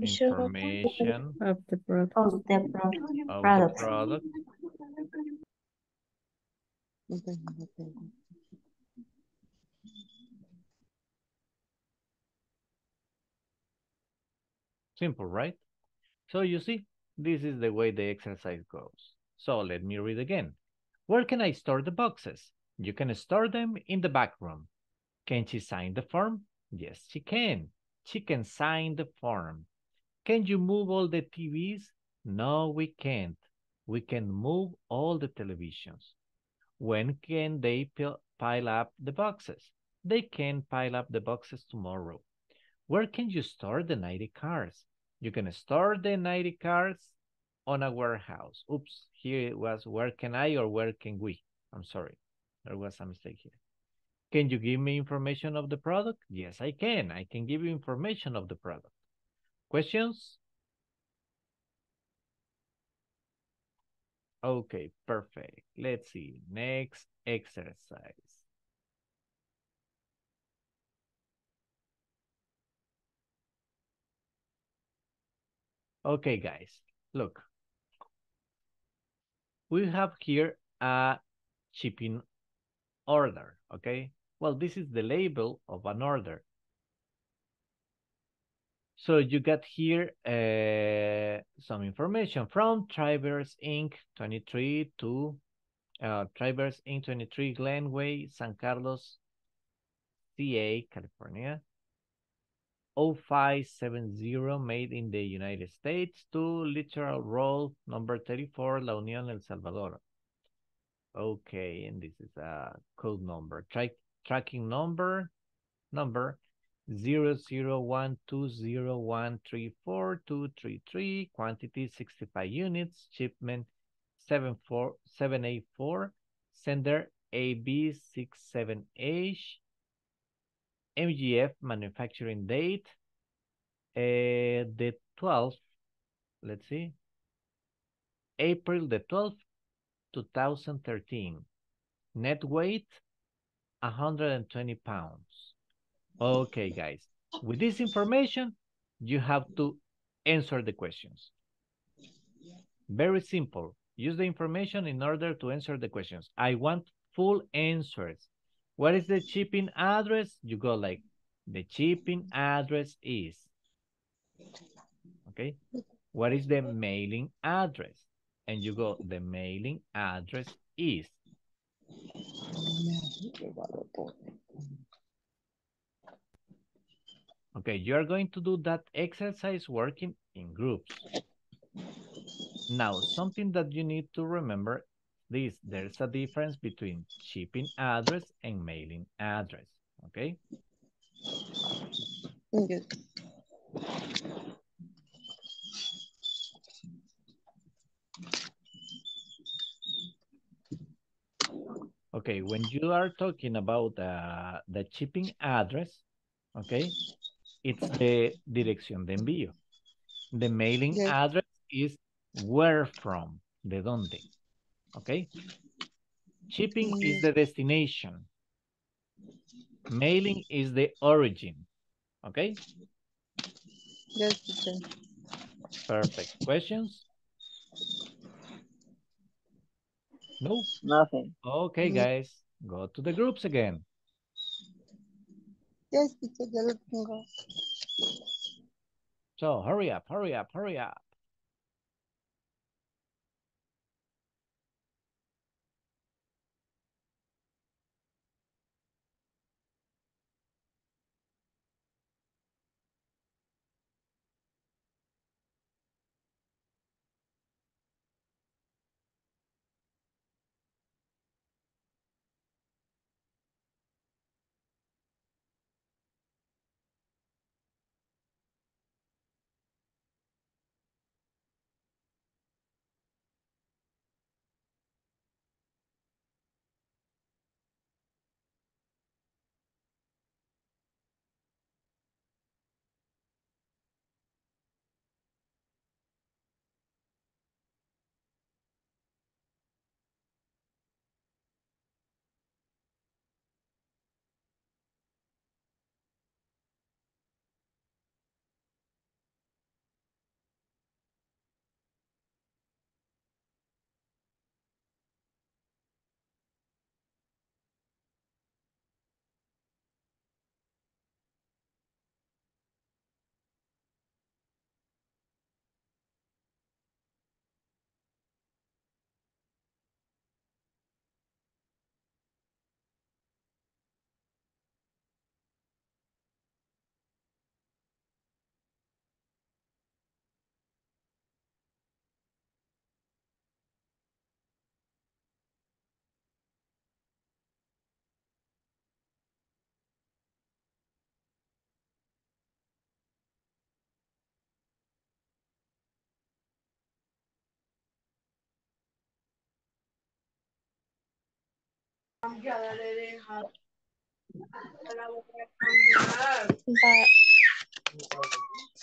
information of the product. of the product. of the product. Simple, right? So you see, This is the way the exercise goes. So let me read again. Where can I store the boxes? You can store them in the back room. Can she sign the form? Yes, she can. She can sign the form. Can you move all the TVs? No, we can't. We can move all the televisions. When can they pile up the boxes? They can pile up the boxes tomorrow. Where can you store the 90 cars? You can store the 90 cards on a warehouse. Oops, here it was where can I or where can we? I'm sorry, there was a mistake here. Can you give me information of the product? Yes, I can. I can give you information of the product. Questions? Okay, perfect. Let's see. Next exercise. Okay, guys, look. We have here a shipping order, okay? Well, this is the label of an order. So you got here uh, some information from Travers Inc. 23 to uh, Travers Inc. 23 Glenway, San Carlos, CA, California. 0570 made in the United States to Litoral Road number 34, La Union, El Salvador. Okay, and this is a code number. Track tracking number number zero zero one two zero one three four two three three quantity 65 units shipment 74784 sender AB67H MGF manufacturing date uh, the 12th let's see April the 12th 2013 net weight 120 pounds. Okay, guys. With this information, you have to answer the questions. Very simple. Use the information in order to answer the questions. I want full answers. What is the shipping address? You go like, the shipping address is. Okay. What is the mailing address? And you go, the mailing address is. Okay, you are going to do that exercise working in groups. Now, something that you need to remember this, there's a difference between shipping address and mailing address, okay? Good. Okay, when you are talking about uh, the shipping address, okay, it's the dirección de envío. The mailing address is where from, de dónde, okay? Shipping is the destination. Mailing is the origin, okay? Yes, teacher. Perfect. Questions? No? Nothing. Okay, guys, go to the groups again. Yes, teacher, ya lo tengo. So hurry up, hurry up, hurry up.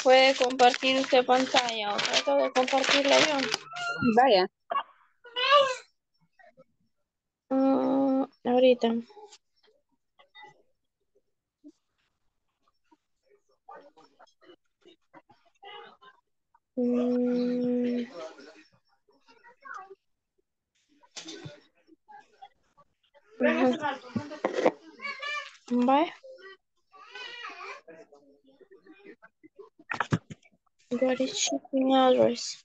Puede compartir usted pantalla o trato de compartirla yo. Vaya. Mm, ahorita. Mm. Ujú. Vaya. What is shipping address?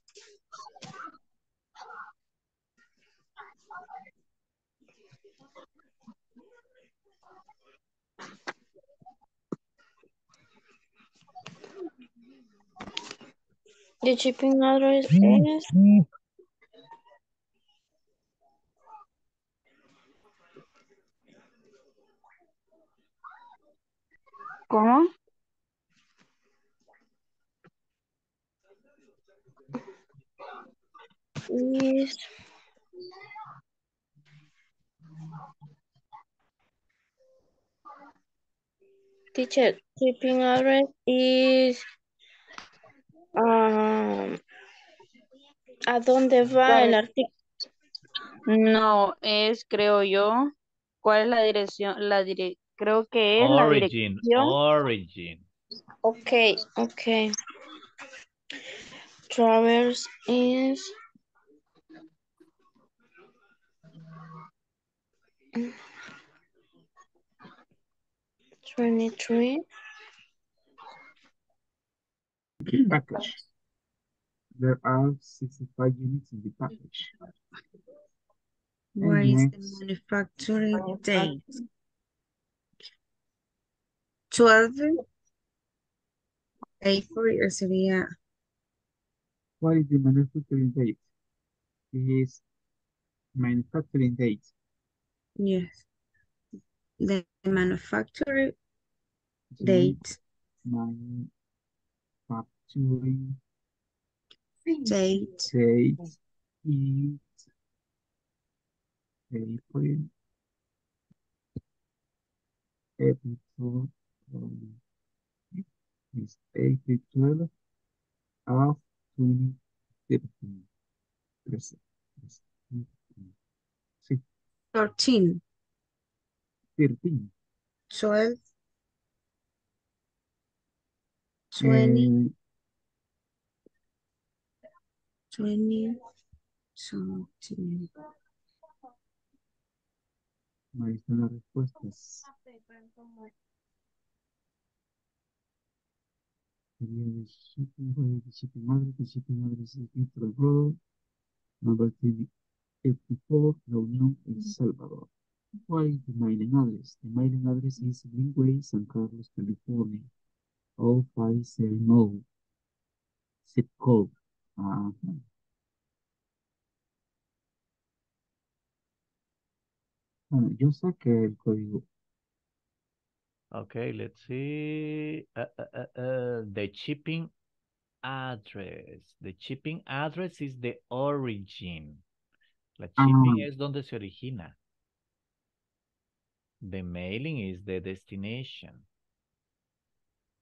The shipping address is ¿Cómo? is teacher shipping address is um a dónde va el artículo No, es, creo yo, ¿cuál es la dirección? La dire creo que es la Origin, dirección. origin. okay okay Travers is twenty-three Package. There are 65 units in the package. What And is the manufacturing date? 12 April sería what is the manufacturing date? Is manufacturing date. yes. The manufacturing Date. Manufacturing date date is April. April 12, um, is April 12 of 2015. Yes, yes, Sí, 13 13. 12 20 Eh, 20 something. las respuestas. Sería de shipping, where is the shipping address? The shipping address is Victor Road, number 384, La Unión, El Salvador. What is the mailing address? The mailing address is Greenway, San Carlos, California, 0570. Zip code. Ajá. Bueno, yo saqué el código. Okay, let's see. Uh, uh, uh, uh, the shipping address. The shipping address is the origin. La shipping Ah. es donde se origina. The mailing is the destination.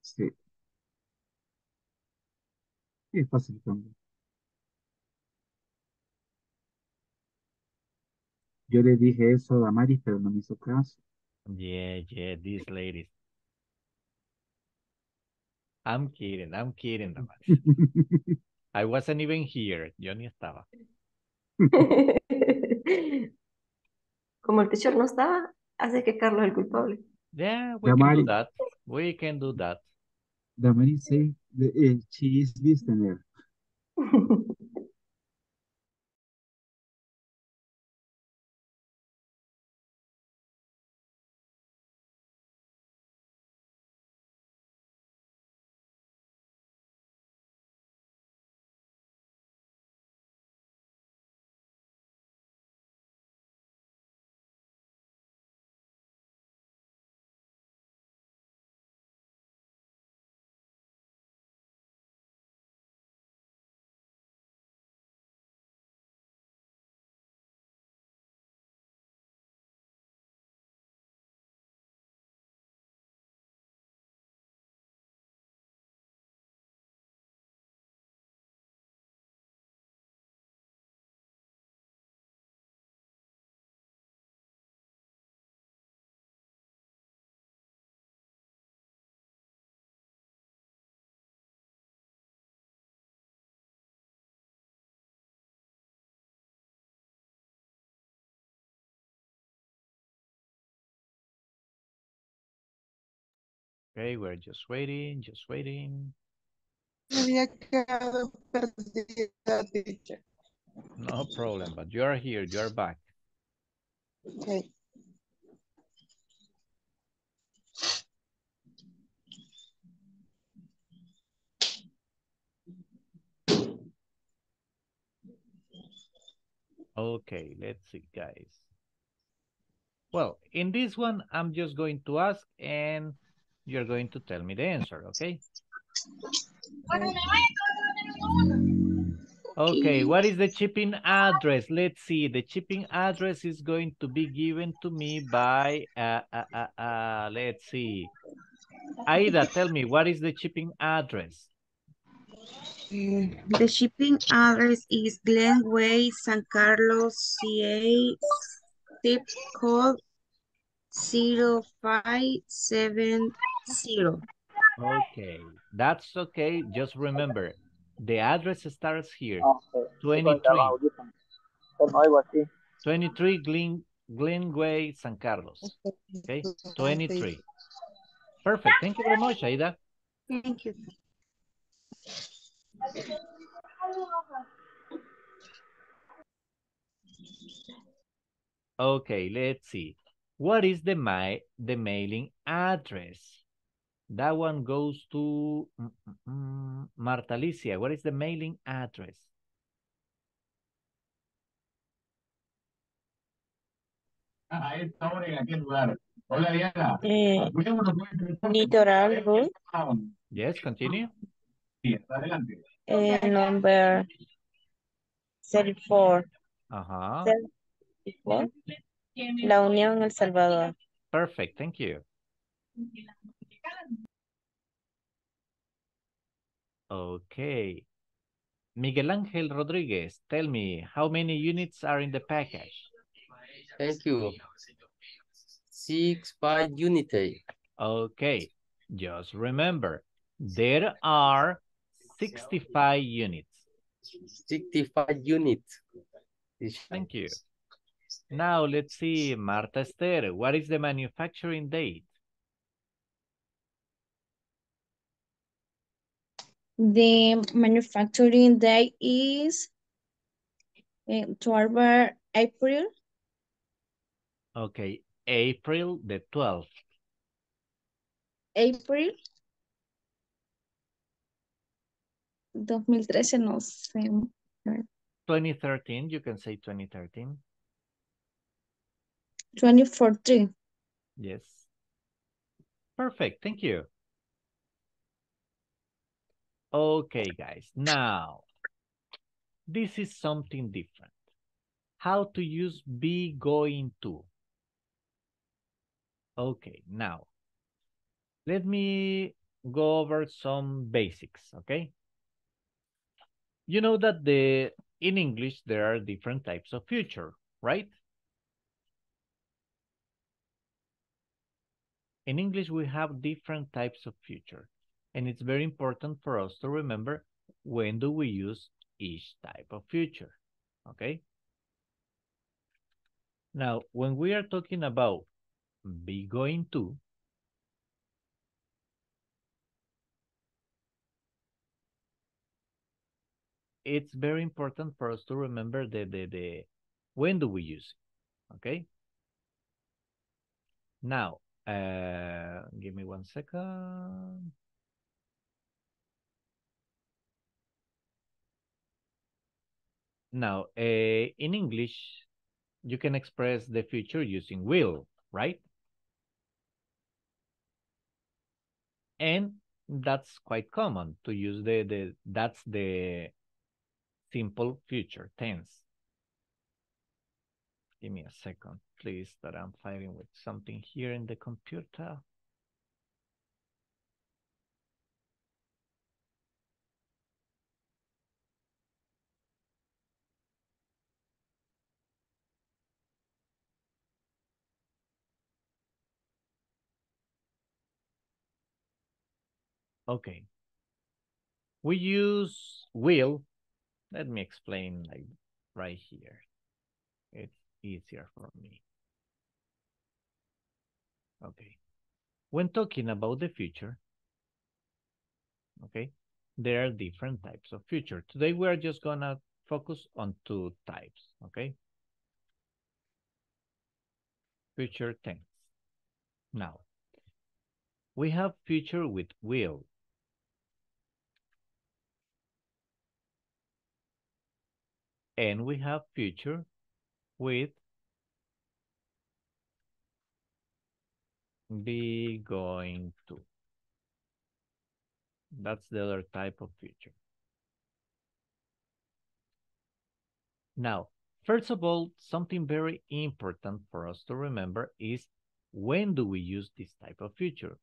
Sí. Sí, es fácil también. Yo le dije eso a Damaris, pero no me hizo caso. Yeah, yeah, these ladies. I'm kidding, I'm kidding, Damaris. I wasn't even here. Yo ni estaba. <laughs> Como el teacher no estaba, hace que Carlos es el culpable. Yeah, we can do that. We can do that. Damaris say the, eh, she is listener. <laughs> Okay, we're just waiting, just waiting. Me había quedado perdida, teacher. No problem, but you are here, you are back. Okay. Okay, let's see, guys. Well, in this one, I'm just going to ask and you're going to tell me the answer, okay? Okay, what is the shipping address? Let's see, the shipping address is going to be given to me by, uh, uh, uh, uh, let's see. Aida, tell me, what is the shipping address? The shipping address is Glenway, San Carlos, CA, zip code 0570. Okay, that's okay. Just remember, the address starts here, ah, 23. Como algo así. 23 Glen, Glenway, San Carlos. Okay, 23. Perfect. Thank you very much, Aida. Thank you. Okay, let's see. What is the my the mailing address? That one goes to mm, mm, mm, Marta Alicia. What is the mailing address? Eh, Litoral Road, Yes, continue. eh, number 34. Uh-huh. 34. La Unión, El Salvador. Perfect. Thank you. Okay. Miguel Ángel Rodriguez, tell me, how many units are in the package? Thank you. Six by unity. Okay, just remember, there are 65 units. 65 units. Thank you. Now let's see, Marta Esther, what is the manufacturing date? The manufacturing day is eh, 12 April Okay, April the 12th. April 2013, no sé. 2013, you can say 2013. 2014. Yes. Perfect, thank you. Okay, guys, now, this is something different. How to use be going to. Okay, now, let me go over some basics, okay? You know that the in English, there are different types of future, right? In English, we have different types of future, and it's very important for us to remember when do we use each type of future, okay? Now, when we are talking about be going to, it's very important for us to remember the, the, the when do we use it, okay? Now, uh, give me one second. Now, uh, in English, you can express the future using will, right? And that's quite common to use the, the that's the simple future tense. Give me a second, please, that I'm fighting with something here in the computer. Okay. We use will. Let me explain like right here. It's easier for me. Okay. When talking about the future, okay, there are different types of future. Today we are just gonna focus on two types, okay? Future tense. Now, we have future with will. And we have future with be going to. That's the other type of future. Now, first of all, something very important for us to remember is when do we use this type of future?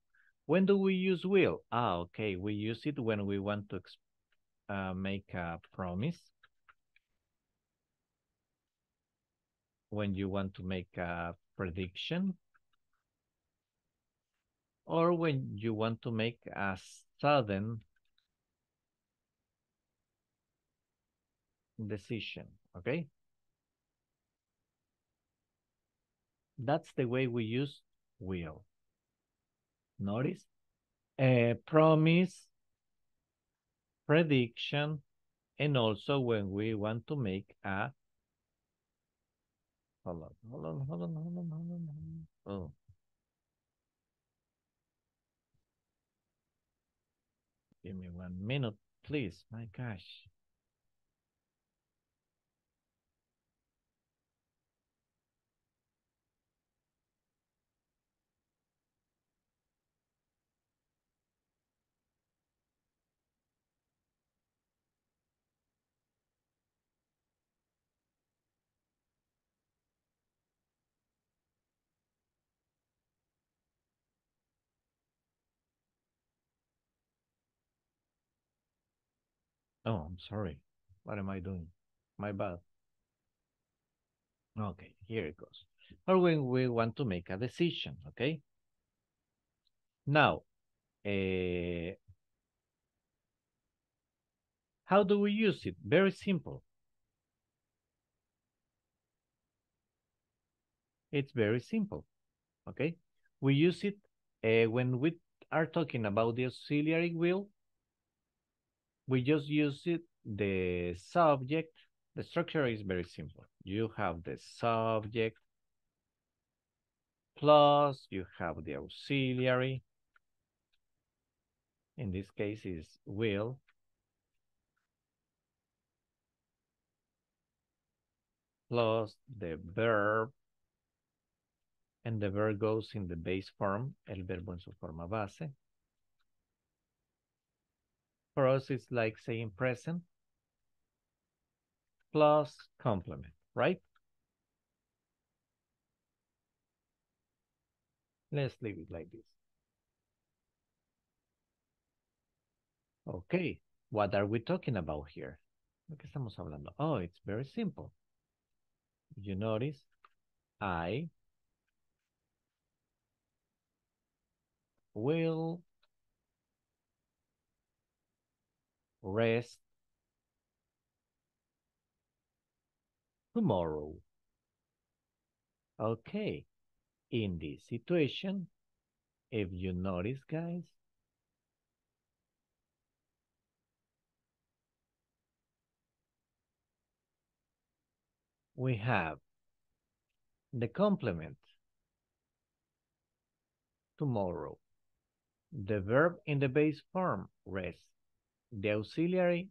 When do we use will? Ah, okay, we use it when we want to uh, make a promise. When you want to make a prediction. Or when you want to make a sudden decision, okay? That's the way we use will. Notice, a promise, prediction, and also when we want to make a, hold on, hold on, hold on, hold on, hold on, hold on. Oh. Give me one minute, please. My gosh. Oh, I'm sorry. What am I doing? My bad. Okay, here it goes. Or when we want to make a decision, okay? Now, uh, how do we use it? Very simple. It's very simple, okay? We use it uh, when we are talking about the auxiliary will we just use it, the subject. The structure is very simple. You have the subject, plus you have the auxiliary. In this case is will. Plus the verb. And the verb goes in the base form, el verbo en su forma base. For us, it's like saying present plus complement, right? Let's leave it like this. Okay, what are we talking about here? ¿De qué estamos hablando? Oh, it's very simple. You notice, I will rest tomorrow. Okay, in this situation, if you notice, guys, we have the complement tomorrow, the verb in the base form, rest, the auxiliary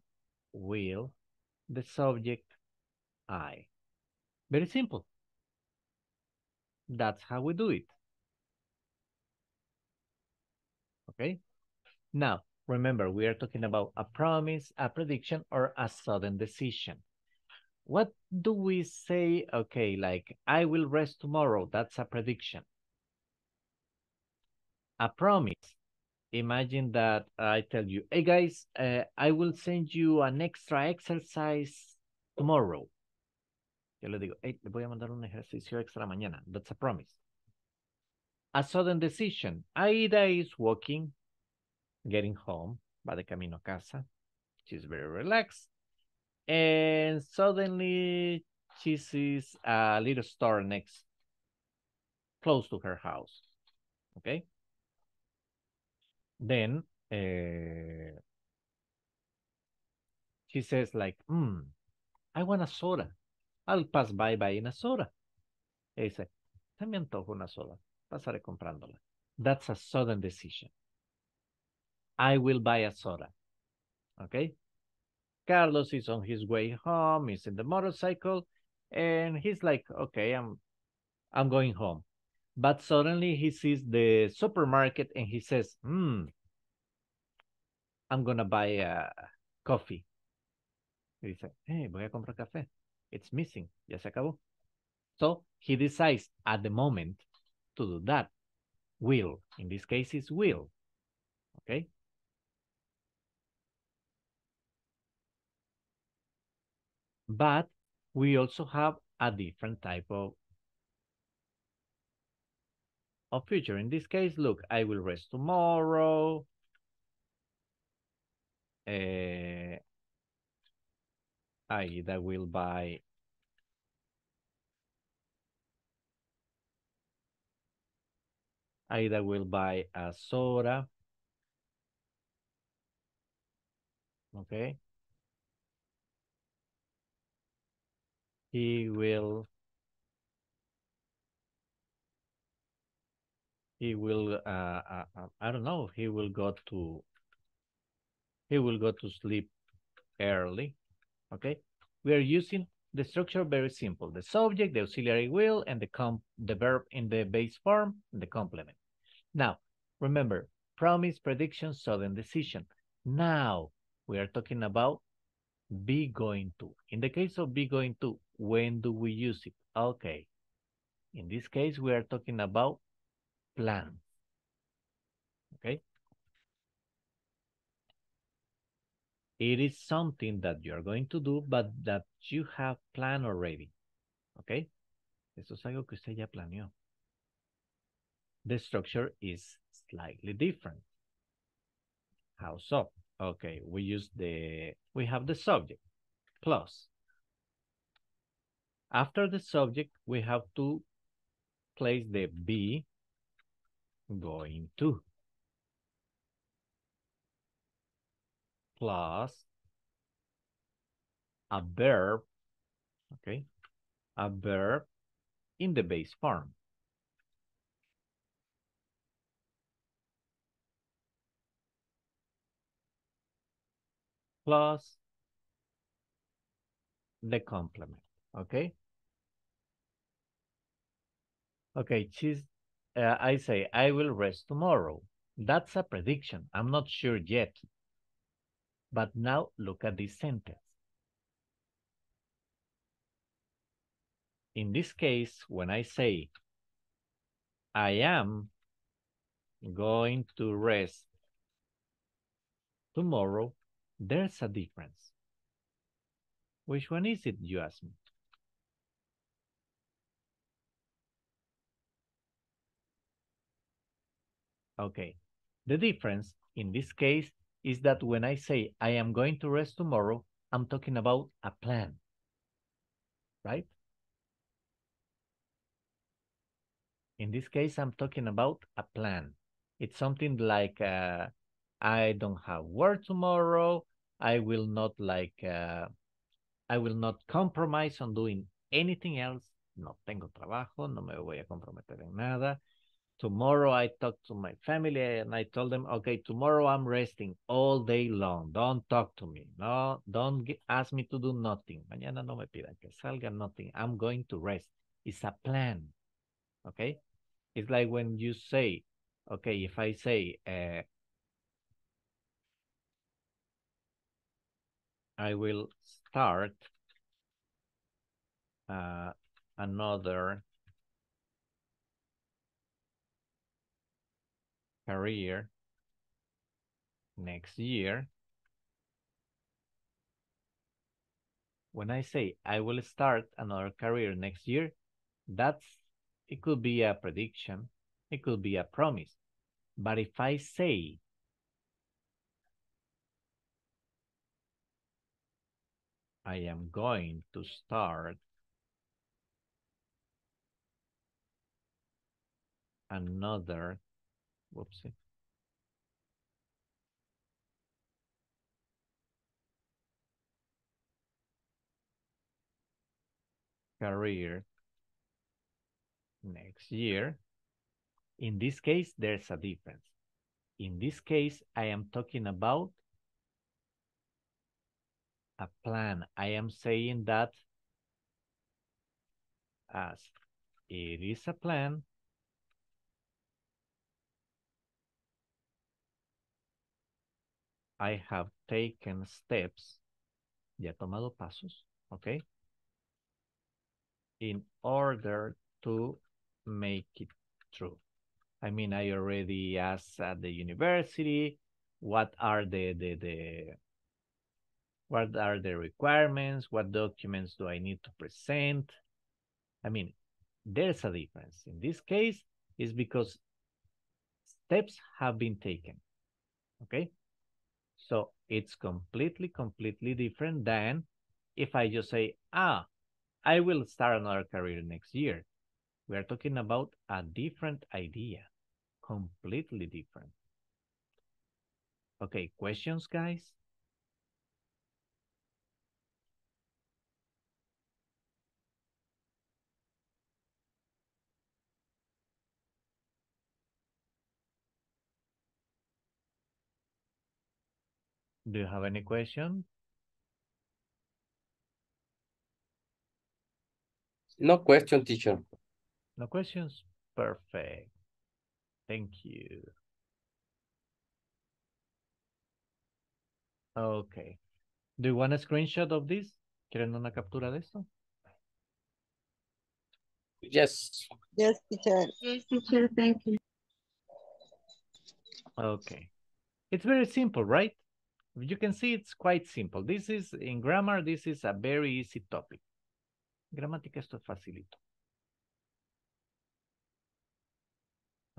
will, the subject I. Very simple. That's how we do it. Okay? Now, remember, we are talking about a promise, a prediction, or a sudden decision. What do we say? Okay, like, I will rest tomorrow. That's a prediction. A promise imagine that I tell you, hey guys, uh, I will send you an extra exercise tomorrow. Yo le digo, hey, le voy a mandar un ejercicio extra mañana. That's a promise. A sudden decision. Aida is walking, getting home, by the camino casa. She's very relaxed. And suddenly she sees a little store next, close to her house. Okay? Then uh, she says like, hmm, I want a soda. I'll pass by buying a soda. Y dice, se me una soda. Pasaré comprándola. That's a sudden decision. I will buy a soda. Okay? Carlos is on his way home, he's in the motorcycle, and he's like, okay, I'm I'm going home. But suddenly he sees the supermarket and he says, hmm, I'm gonna buy a coffee. Y dice, hey, voy a comprar café. It's missing. Ya se acabó. So he decides at the moment to do that. Will. In this case, is will. Okay. But we also have a different type of of future. In this case, look, I will rest tomorrow. Uh, I that will buy I either will buy a soda. Okay. He will he will uh, uh, uh, I don't know he will go to he will go to sleep early okay? We are using the structure very simple the subject the auxiliary will and the comp the verb in the base form the complement. Now remember promise prediction sudden decision. Now we are talking about be going to. In the case of be going to when do we use it? Okay. In this case we are talking about plan. Okay? It is something that you're going to do, but that you have planned already. Okay? Eso es algo que usted ya planeó. The structure is slightly different. How so? Okay, we use the, we have the subject, plus. After the subject, we have to place the be going to plus a verb, okay, a verb in the base form. Plus the complement, okay? Okay, she's uh, I say, I will rest tomorrow. That's a prediction. I'm not sure yet. But now look at this sentence. In this case, when I say, I am going to rest tomorrow, there's a difference. Which one is it, you ask me? Okay. The difference in this case is that when I say I am going to rest tomorrow, I'm talking about a plan, right? In this case, I'm talking about a plan. It's something like uh, I don't have work tomorrow. I will not like, uh, I will not compromise on doing anything else. No tengo trabajo, no me voy a comprometer en nada. Tomorrow I talked to my family and I told them, okay, tomorrow I'm resting all day long. Don't talk to me. No, don't get, ask me to do nothing. Mañana no me pidan que salga nothing. I'm going to rest. It's a plan. Okay? It's like when you say, okay, if I say, uh, I will start uh, another career next year, when I say I will start another career next year, that's it could be a prediction, it could be a promise. But if I say I am going to start another Whoopsie career next year. In this case, there's a difference. In this case, I am talking about a plan. I am saying that as it is a plan, I have taken steps, ya he tomado pasos, okay, in order to make it true. I mean, I already asked at the university, what are the, the, the, what are the requirements? What documents do I need to present? I mean, there's a difference. In this case, is because steps have been taken, okay? So it's completely, completely different than if I just say, ah, I will start another career next year. We are talking about a different idea, completely different. Okay, questions, guys? Do you have any question? No question, teacher. No questions? Perfect. Thank you. Okay. Do you want a screenshot of this? ¿Quieren una captura de esto? Yes. Yes, teacher. Yes, teacher, thank you. Okay. It's very simple, right? You can see it's quite simple. This is, in grammar, this is a very easy topic. Gramática esto es facilito.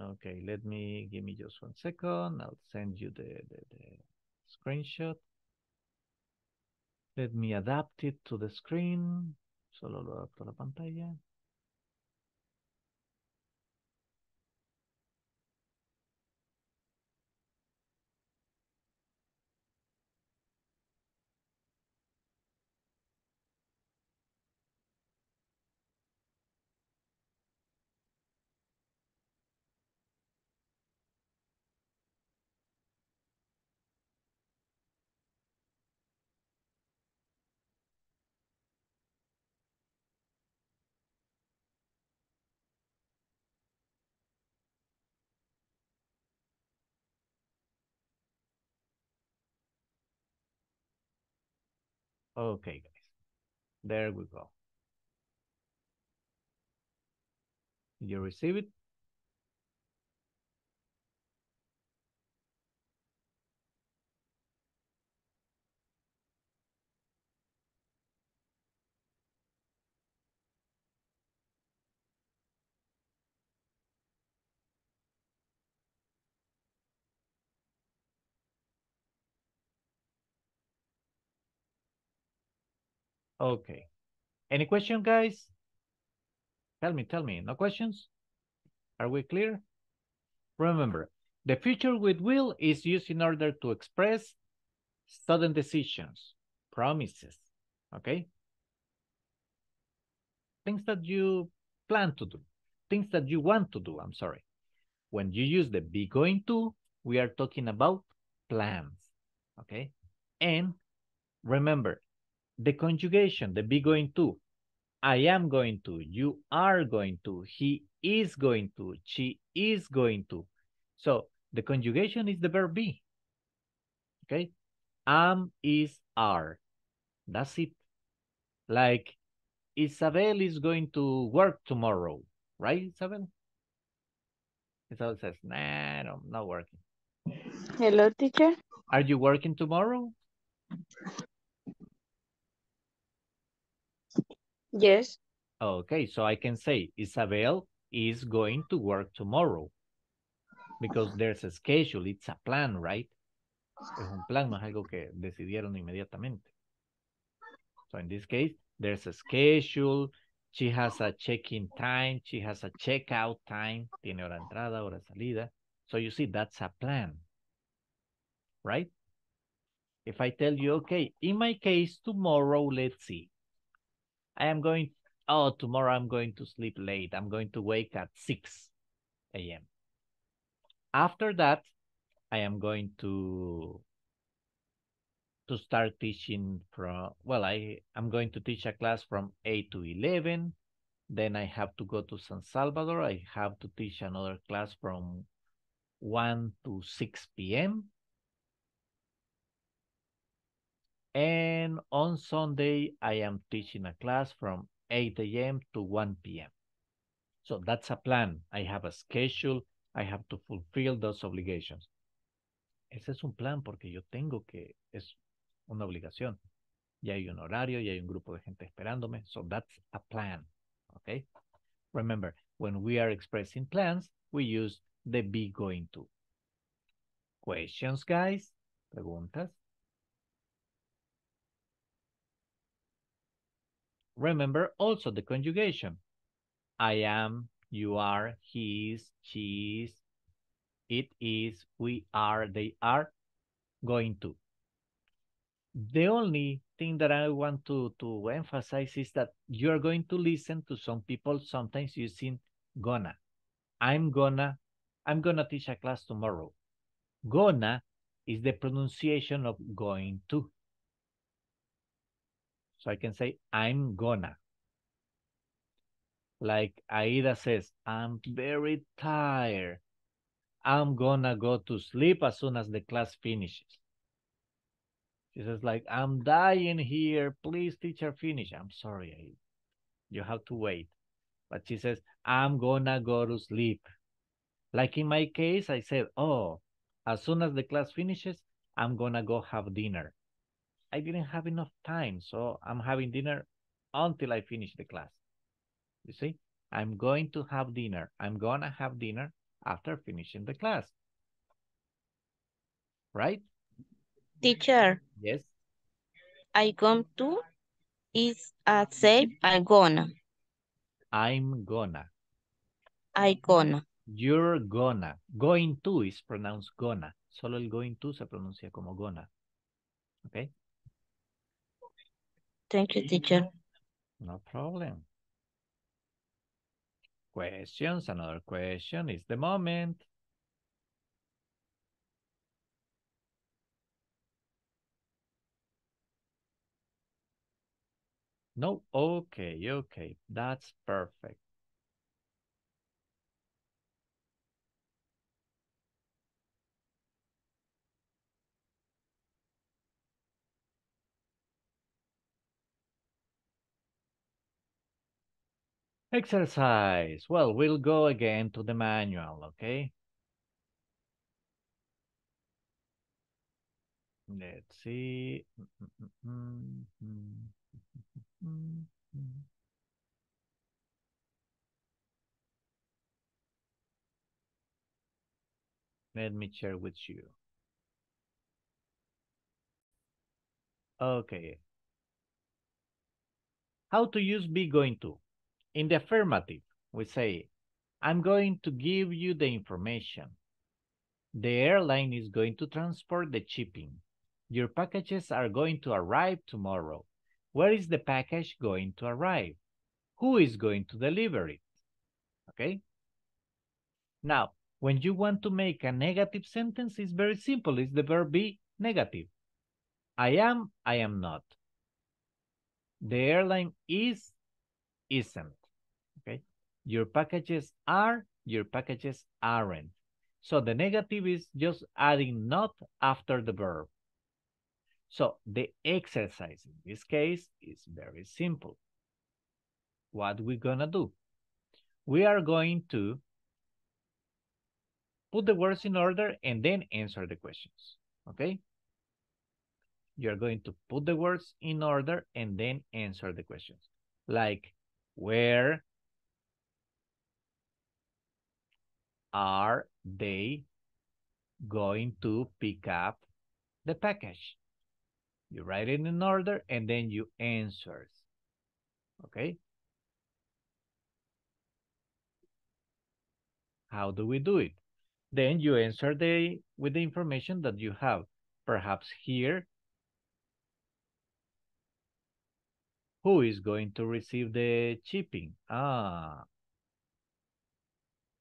Okay, let me, give me just one second. I'll send you the, the, the screenshot. Let me adapt it to the screen. Solo lo adapto a la pantalla. Okay, guys. There we go. You receive it? Okay. Any question, guys? Tell me, tell me. No questions? Are we clear? Remember, the future with will is used in order to express sudden decisions, promises, okay? Things that you plan to do, things that you want to do, I'm sorry. When you use the be going to, we are talking about plans, okay? And remember, the conjugation, the be going to, I am going to, you are going to, he is going to, she is going to. So the conjugation is the verb be. Okay? Am is are. That's it. Like Isabel is going to work tomorrow, right, Isabel? Isabel says, nah, no, I'm not working. Hello, teacher. Are you working tomorrow? Yes. Okay, so I can say Isabel is going to work tomorrow because there's a schedule, it's a plan, right? Es un plan, no es algo que decidieron inmediatamente. So in this case, there's a schedule, she has a check-in time, she has a check-out time, tiene hora entrada, hora salida. So you see, that's a plan, right? If I tell you, okay, in my case, tomorrow, let's see. I am going oh, tomorrow I'm going to sleep late. I'm going to wake at 6 a.m. After that, I am going to to start teaching from, well, I, I'm going to teach a class from 8 to 11. Then I have to go to San Salvador. I have to teach another class from 1 to 6 p.m. And on Sunday, I am teaching a class from 8 a.m. to 1 p.m. So that's a plan. I have a schedule. I have to fulfill those obligations. Ese es un plan porque yo tengo que, es una obligación. Ya hay un horario, ya hay un grupo de gente esperándome. So that's a plan. Okay. Remember, when we are expressing plans, we use the be going to. Questions, guys? Preguntas? Remember also the conjugation. I am, you are, he is, she is, it is, we are, they are going to. The only thing that I want to, to emphasize is that you're going to listen to some people sometimes using gonna. I'm gonna, I'm gonna teach a class tomorrow. Gonna is the pronunciation of going to. So I can say, I'm gonna. Like Aida says, I'm very tired. I'm gonna go to sleep as soon as the class finishes. She says like, I'm dying here. Please, teacher, finish. I'm sorry. I, you have to wait. But she says, I'm gonna go to sleep. Like in my case, I said, oh, as soon as the class finishes, I'm gonna go have dinner. I didn't have enough time, so I'm having dinner until I finish the class. You see, I'm going to have dinner. I'm gonna have dinner after finishing the class. Right? Teacher, Yes. I come to is a say I'm gonna. I'm gonna. I gonna. You're gonna. Going to is pronounced gonna. Solo el going to se pronuncia como gonna. Okay? Thank you, teacher. No problem. Questions, another question is the moment. No, okay, okay, that's perfect. Exercise. Well, we'll go again to the manual, okay? Let's see. Let me share with you. Okay. How to use be going to? In the affirmative, we say, I'm going to give you the information. The airline is going to transport the shipping. Your packages are going to arrive tomorrow. Where is the package going to arrive? Who is going to deliver it? Okay? Now, when you want to make a negative sentence, it's very simple. It's the verb be negative. I am, I am not. The airline is, isn't. Your packages are, your packages aren't. So the negative is just adding not after the verb. So the exercise in this case is very simple. What we're gonna do? We are going to put the words in order and then answer the questions, okay? You're going to put the words in order and then answer the questions. Like, where are they going to pick up the package? You write it in order and then you answer. Okay? How do we do it? Then you answer the with the information that you have. Perhaps here. Who is going to receive the shipping? Ah.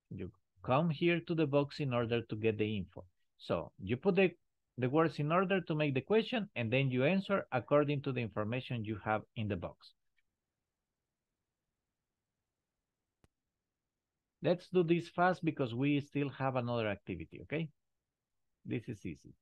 You come here to the box in order to get the info. So you put the, the words in order to make the question and then you answer according to the information you have in the box. Let's do this fast because we still have another activity, okay? This is easy.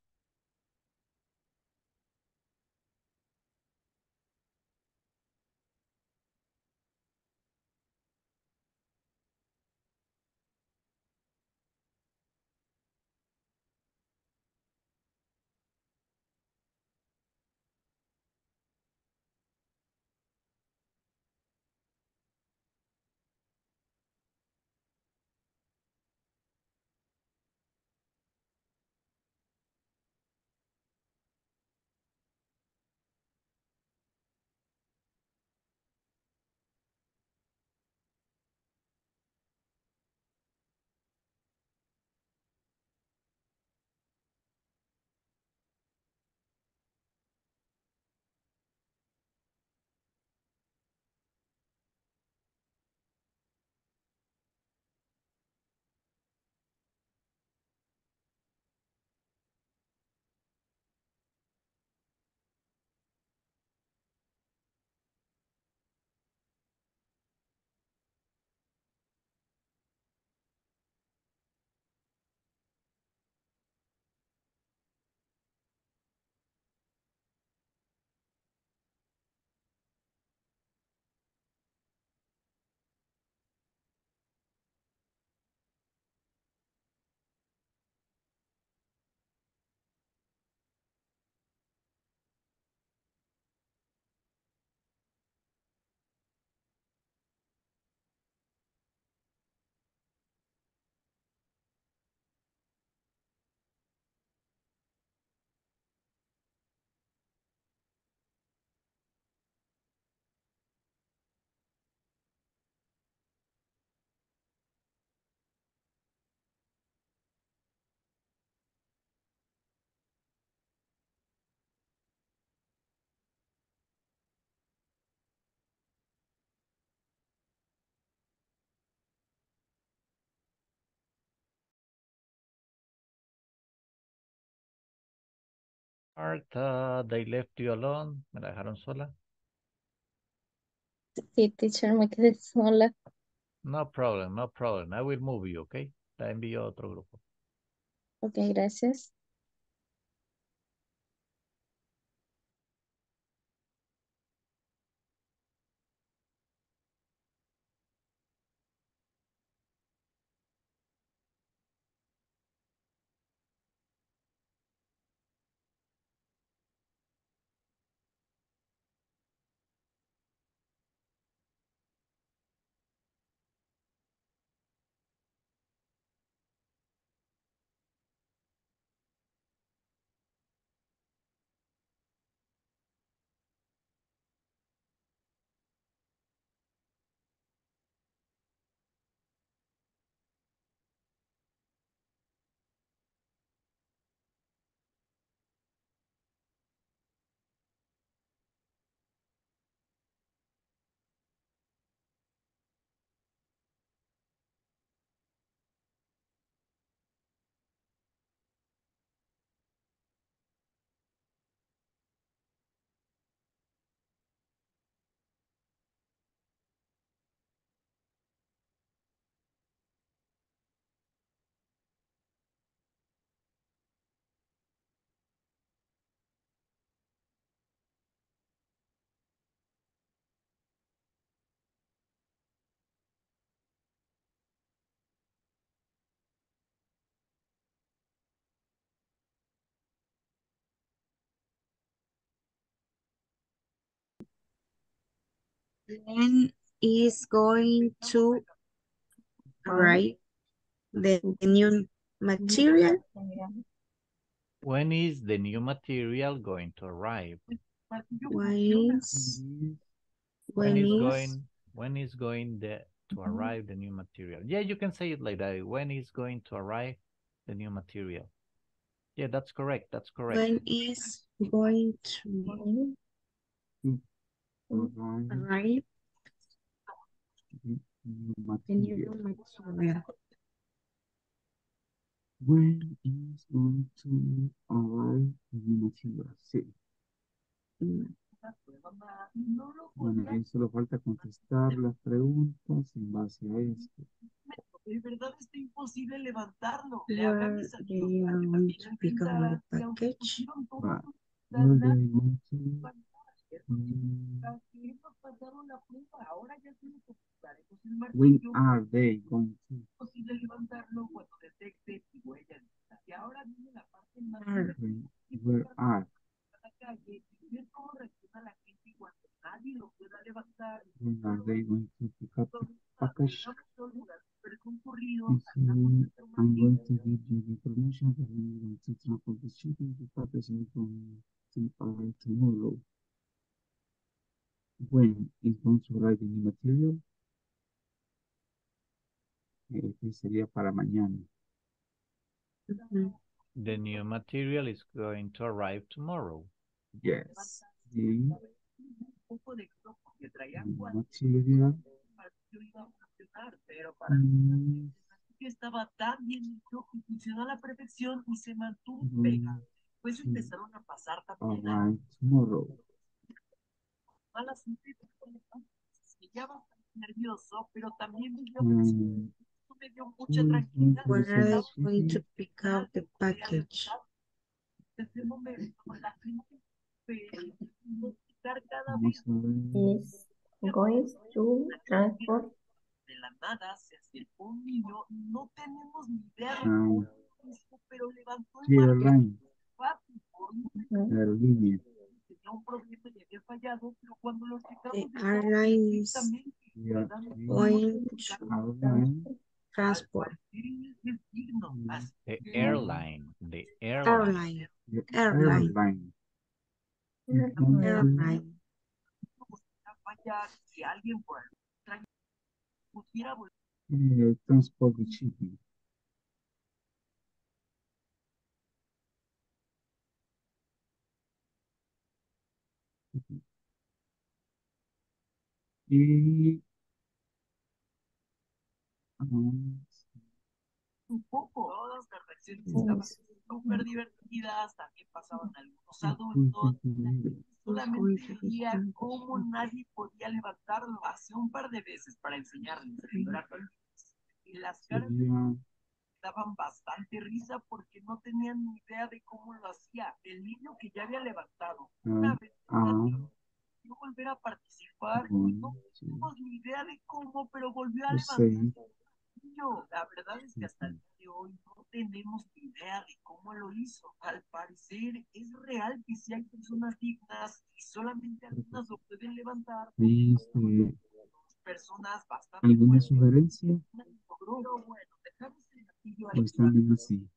Marta, they left you alone. Me la dejaron sola. Sí, teacher, me quedé <laughs> sola. No problem, no problem. I will move you, okay? La envío a otro grupo. Ok, gracias. When is going to arrive the new material? When is the new material going to arrive? When is, When when is is, going when is going the to mm-hmm. arrive the new material? Yeah, you can say it like that. When is going to arrive the new material? Yeah, that's correct. That's correct. when is going to, material. material. When is going to arrive the new material? Sí. Bueno, ahí solo falta contestar las preguntas en base a esto. De verdad está imposible levantarlo. Le hablé a Where mis amigos también pick up package? When martillo. are they going to? Es posible levantarlo cuando detecte huellas. Y ahora viene la parte más Are. When, where are? a la calle y ver cómo reacciona la gente cuando nadie lo pueda levantar. When are they going to pick up the package? Llegamos a un lugar súper concurrido, You see, sacamos nuestro I'm going martillo, to give you the information that I'm going to transport the shipping the package is going to arrive tomorrow. When is going to arrive the new material? Este sería para mañana. The new material is going to arrive tomorrow. Yes. The un poco de globo que traía new cuatro material martillo iba a funcionar, pero para is que estaba tan bien hecho que funcionó a la perfección y se mantuvo going pegado. Pues to empezaron a pasar también arrive tomorrow. Malas noticias. Ya bastante nervioso, pero también vivió And Esto me dio who mucha is going tranquilidad. to Where are they receive the going to shipping? pick up the package? Desde ese momento, la gente empezó a quitar cada Vamos vez a ver. Is going to transport de la nada se acercó un niño, no tenemos ni idea de Ah, cómo lo hizo, pero levantó el the martillo airline, rápido. mm, aerolínea. tenía un problema y había fallado, pero cuando mm. airline transport. The airline, the airline. Airline. Airline. Airline. alguien pudiera transport shipping. Y um, un poco. Todas las reacciones estaban súper divertidas, también pasaban algunos adultos. Solamente veía cómo nadie podía levantarlo hace un par de veces para enseñarles. Y las caras daban bastante risa porque no tenían ni idea de cómo lo hacía. El niño que ya había levantado una ah, vez no volver a participar going no to teníamos ni idea de cómo, pero volvió a to levantar. say niño. La verdad es que hasta el día de hoy no tenemos ni idea de cómo lo hizo. Al parecer es real que si hay personas dignas y solamente algunas lo pueden levantar. este, Personas bastante ¿Alguna sugerencia? Pero bueno, dejamos el gatillo ¿O ahí. están así?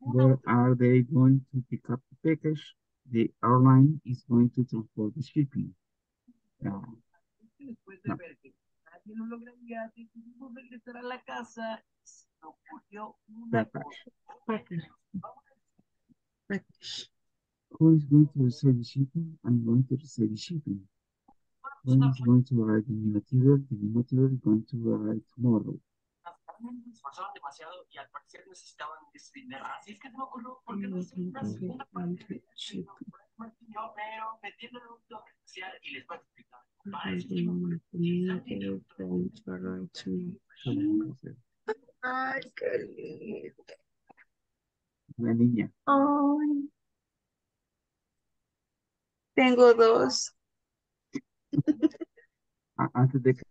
Where are they going to pick up the package? The airline is going to transport the shipping. No. ver que nadie lo lograría, decidimos regresar a la casa y se me ocurrió una package. cosa. Package. Package. Who is going to receive the shipping? I'm going to receive the shipping. When is going to arrive the new material? The new material is going to arrive tomorrow. También se esforzaron demasiado y al parecer necesitaban ese dinero. Así es que se me ocurrió, ¿por qué no una segunda parte de? Martillo, pero metiéndole un toque especial y les voy a explicar. Para eso. Ay, qué lindo. La niña. Ay, Tengo dos. a- Antes de que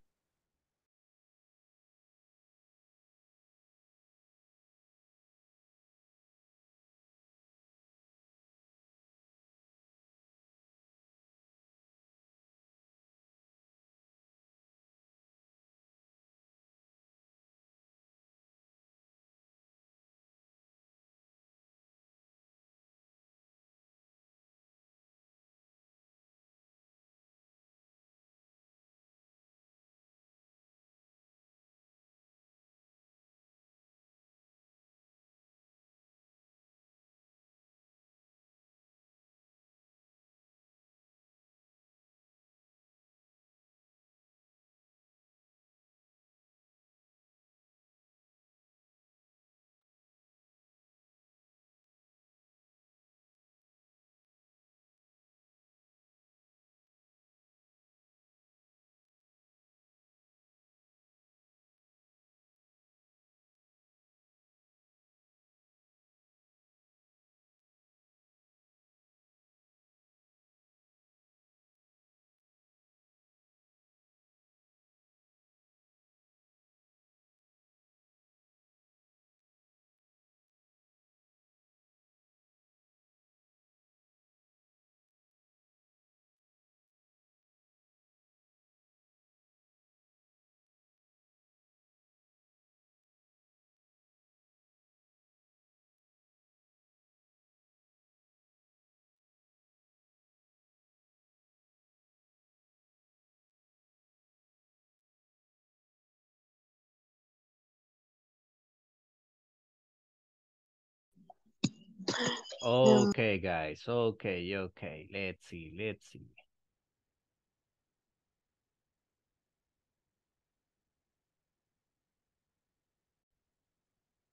Mm. Okay, guys. Okay, okay. Let's see, let's see.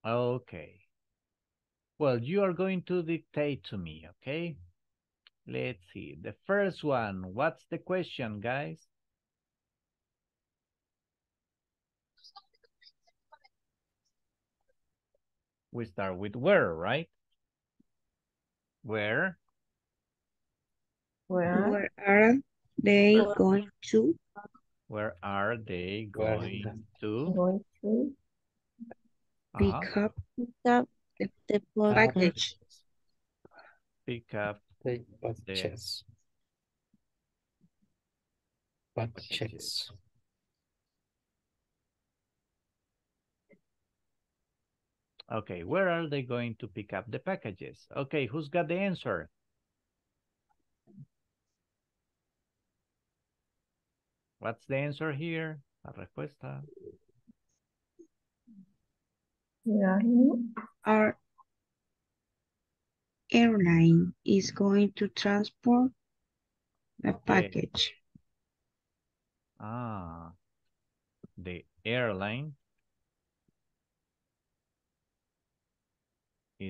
Okay. Well, you are going to dictate to me, okay? Let's see. The first one, what's the question, guys? We start with where, right? Where? Where? Where are they going to? Where are they going to? Going to Pick Uh-huh. up the, the, the package. Pick up The purchase. Purchase. packages. Okay, where are they going to pick up the packages? Okay, who's got the answer? What's the answer here? La respuesta. airline Our airline is going to transport the Okay. package. Ah, the airline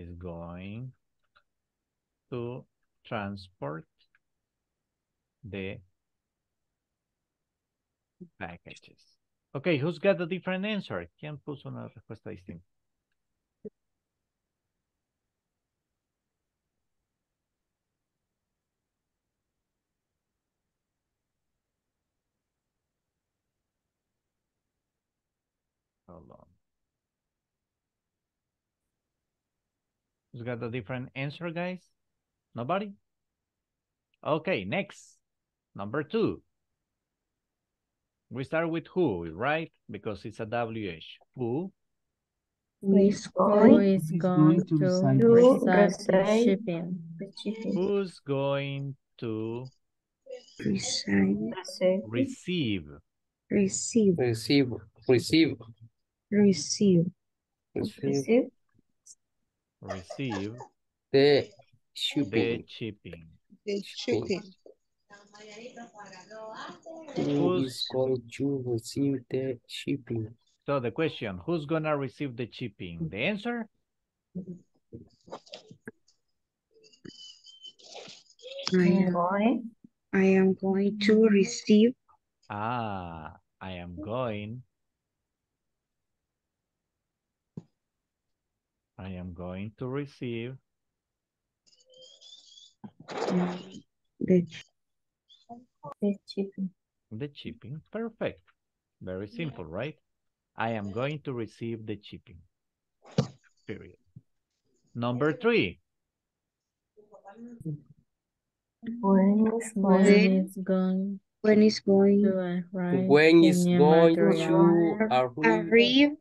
is going to transport the packages. Okay, who's got a different answer? ¿Quién puso una respuesta distinta? Hold on. Who's got a different answer, guys? Nobody? Okay, next. Number two. We start with who, right? Because it's a WH. Who? Who is going? is Who's going to to receive the shipping? shipping. Who's going to Receive, Receive receive? receive, Receive, receive, receive. Receive receive Receive the the shipping. shipping. The shipping. Who Who's going to receive the shipping? so the question, who's gonna receive the shipping? The answer? I am, going I am going to receive Ah, I am going. I am going to receive the the shipping. the shipping. Perfect. Very simple, right? I am going to receive the shipping. Period. Number three. When is When going is going when is going to arrive When the going material? to arrive arrive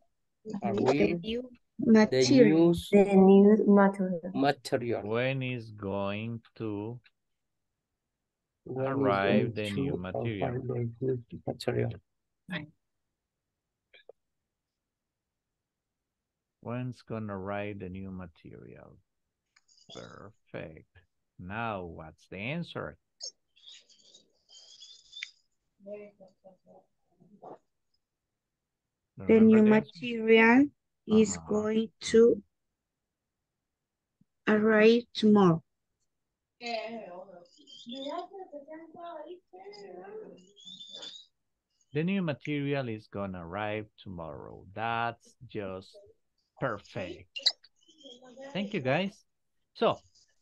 the arrive new the material. news the new material. material? When is going to When is arrive going the to new material? arrive the new material? When's gonna arrive the new material? Perfect. Now, what's the answer? The Remember new the answer? material is Uh-huh. going to arrive tomorrow. The new material is gonna arrive tomorrow. That's just perfect. Thank you, guys. So,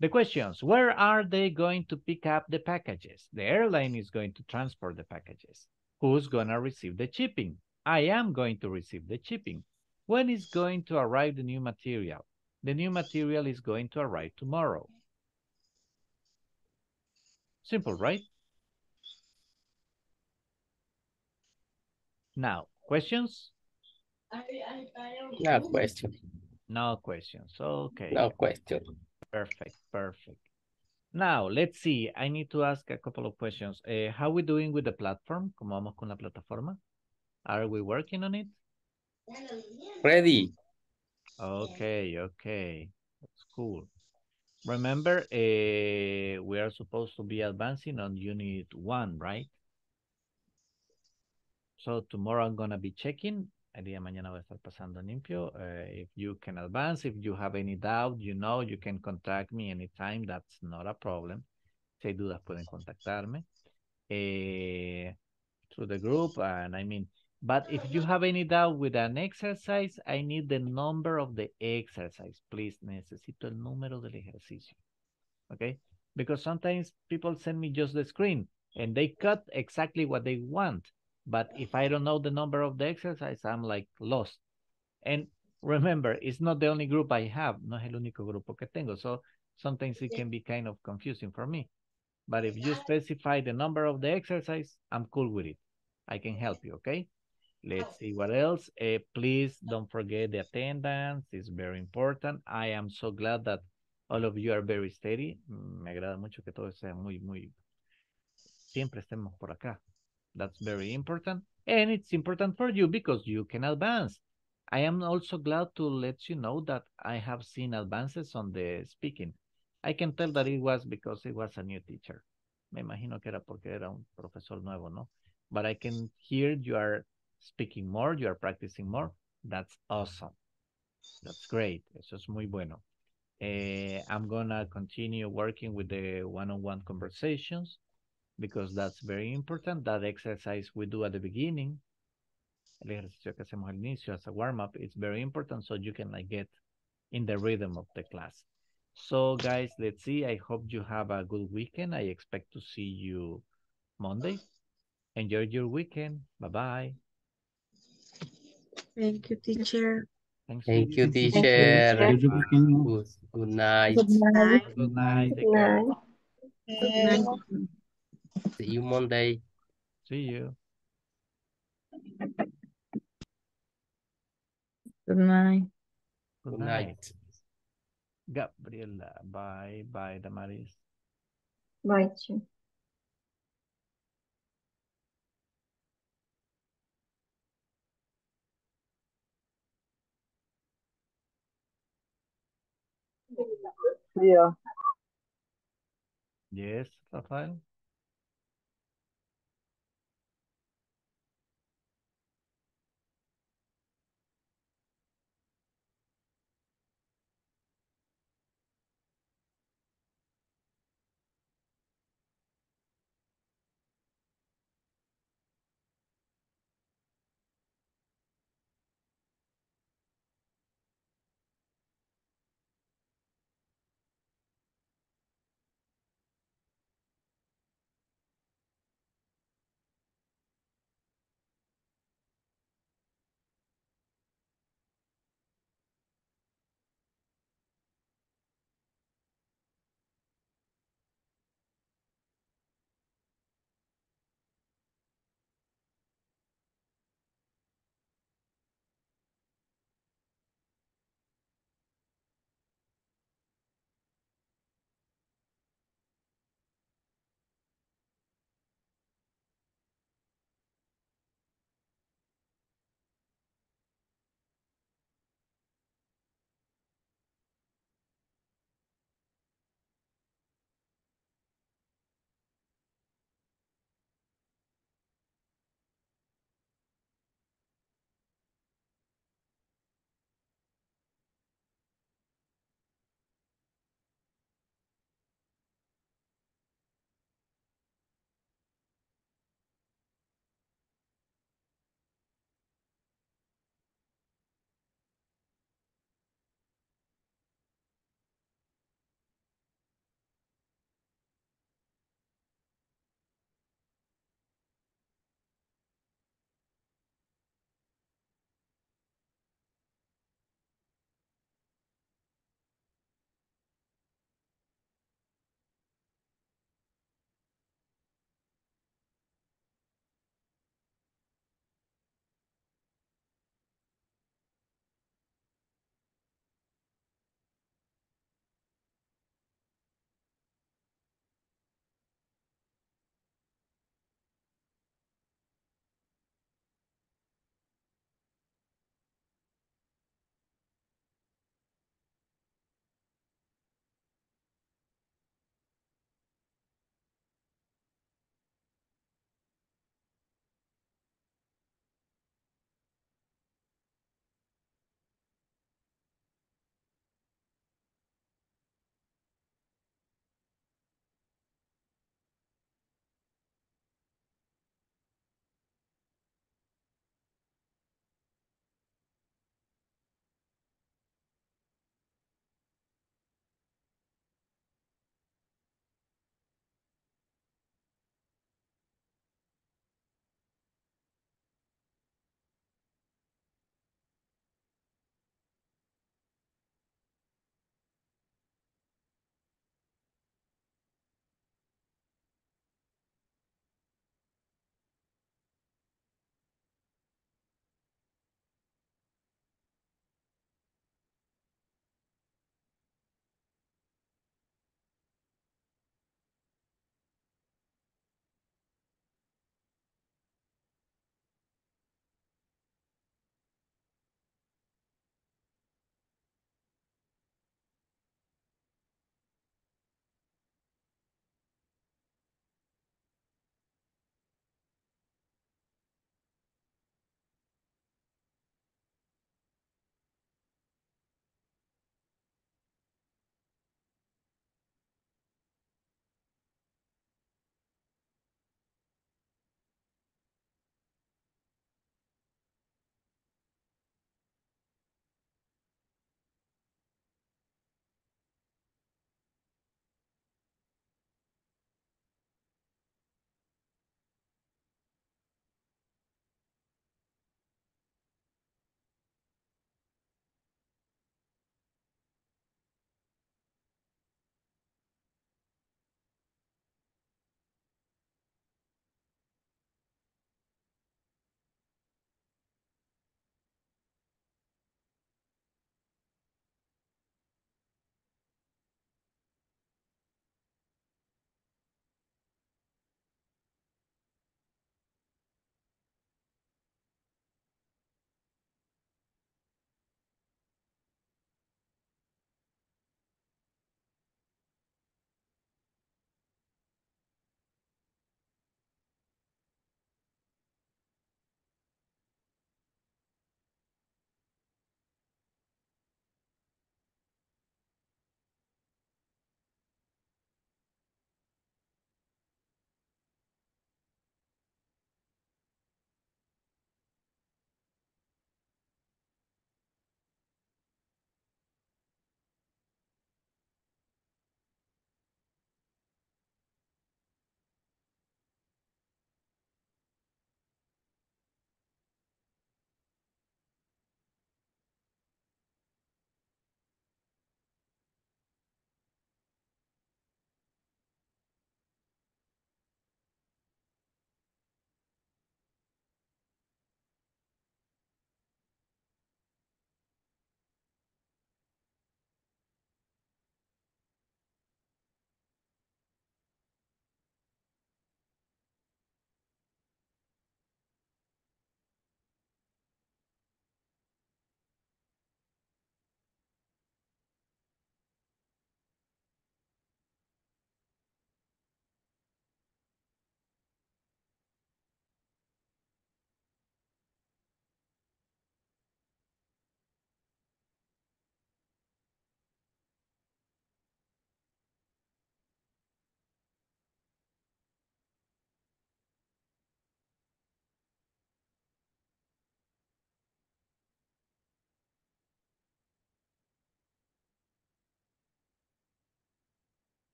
the questions. Where are they going to pick up the packages? The airline is going to transport the packages. Who's gonna receive the shipping? I am going to receive the shipping. When is going to arrive the new material? The new material is going to arrive tomorrow. Simple, right? Now, questions? No question. No questions. Okay. No question. Perfect. Perfect. Now, let's see. I need to ask a couple of questions. Uh, how we doing with the platform? ¿Cómo vamos con la plataforma? Are we working on it? Ready. Okay, okay. That's cool. Remember, uh, we are supposed to be advancing on unit one, right? So tomorrow I'm gonna be checking. El día mañana voy a estar pasando limpio. Uh, if you can advance, if you have any doubt, you know, you can contact me anytime. That's not a problem. Si hay dudas, pueden contactarme. Eh, through the group, and I mean, but if you have any doubt with an exercise, I need the number of the exercise. Please, necesito el número del ejercicio. Okay? Because sometimes people send me just the screen and they cut exactly what they want. But if I don't know the number of the exercise, I'm like lost. And remember, it's not the only group I have. No es el único grupo que tengo. So sometimes it can be kind of confusing for me. But if you specify the number of the exercise, I'm cool with it. I can help you, okay? Let's see what else. Uh, please don't forget the attendance. It's very important. I am so glad that all of you are very steady. Me agrada mucho que todos sean muy, muy... Siempre estemos por acá. That's very important. And it's important for you because you can advance. I am also glad to let you know that I have seen advances on the speaking. I can tell that it was because it was a new teacher. Me imagino que era porque era un profesor nuevo, ¿no? But I can hear you are speaking more, you are practicing more. That's awesome. That's great. Eso es muy bueno. Uh, I'm gonna continue working with the one-on-one -on -one conversations because that's very important. That exercise we do at the beginning, el ejercicio que hacemos al inicio as a warm-up, it's very important so you can like get in the rhythm of the class. So guys, let's see. I hope you have a good weekend. I expect to see you Monday. Enjoy your weekend. Bye-bye. Thank you, teacher. Thanks Thank you, Thank you, teacher. Good. Good, good night. Good night. Good night. Good night. Good night. See you Monday. See you. Good night. Good Good night. night. Gabriela. Bye. Bye, Damaris. Bye. Yeah. Yes, Rafael.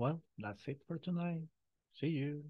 Well, that's it for tonight. See you.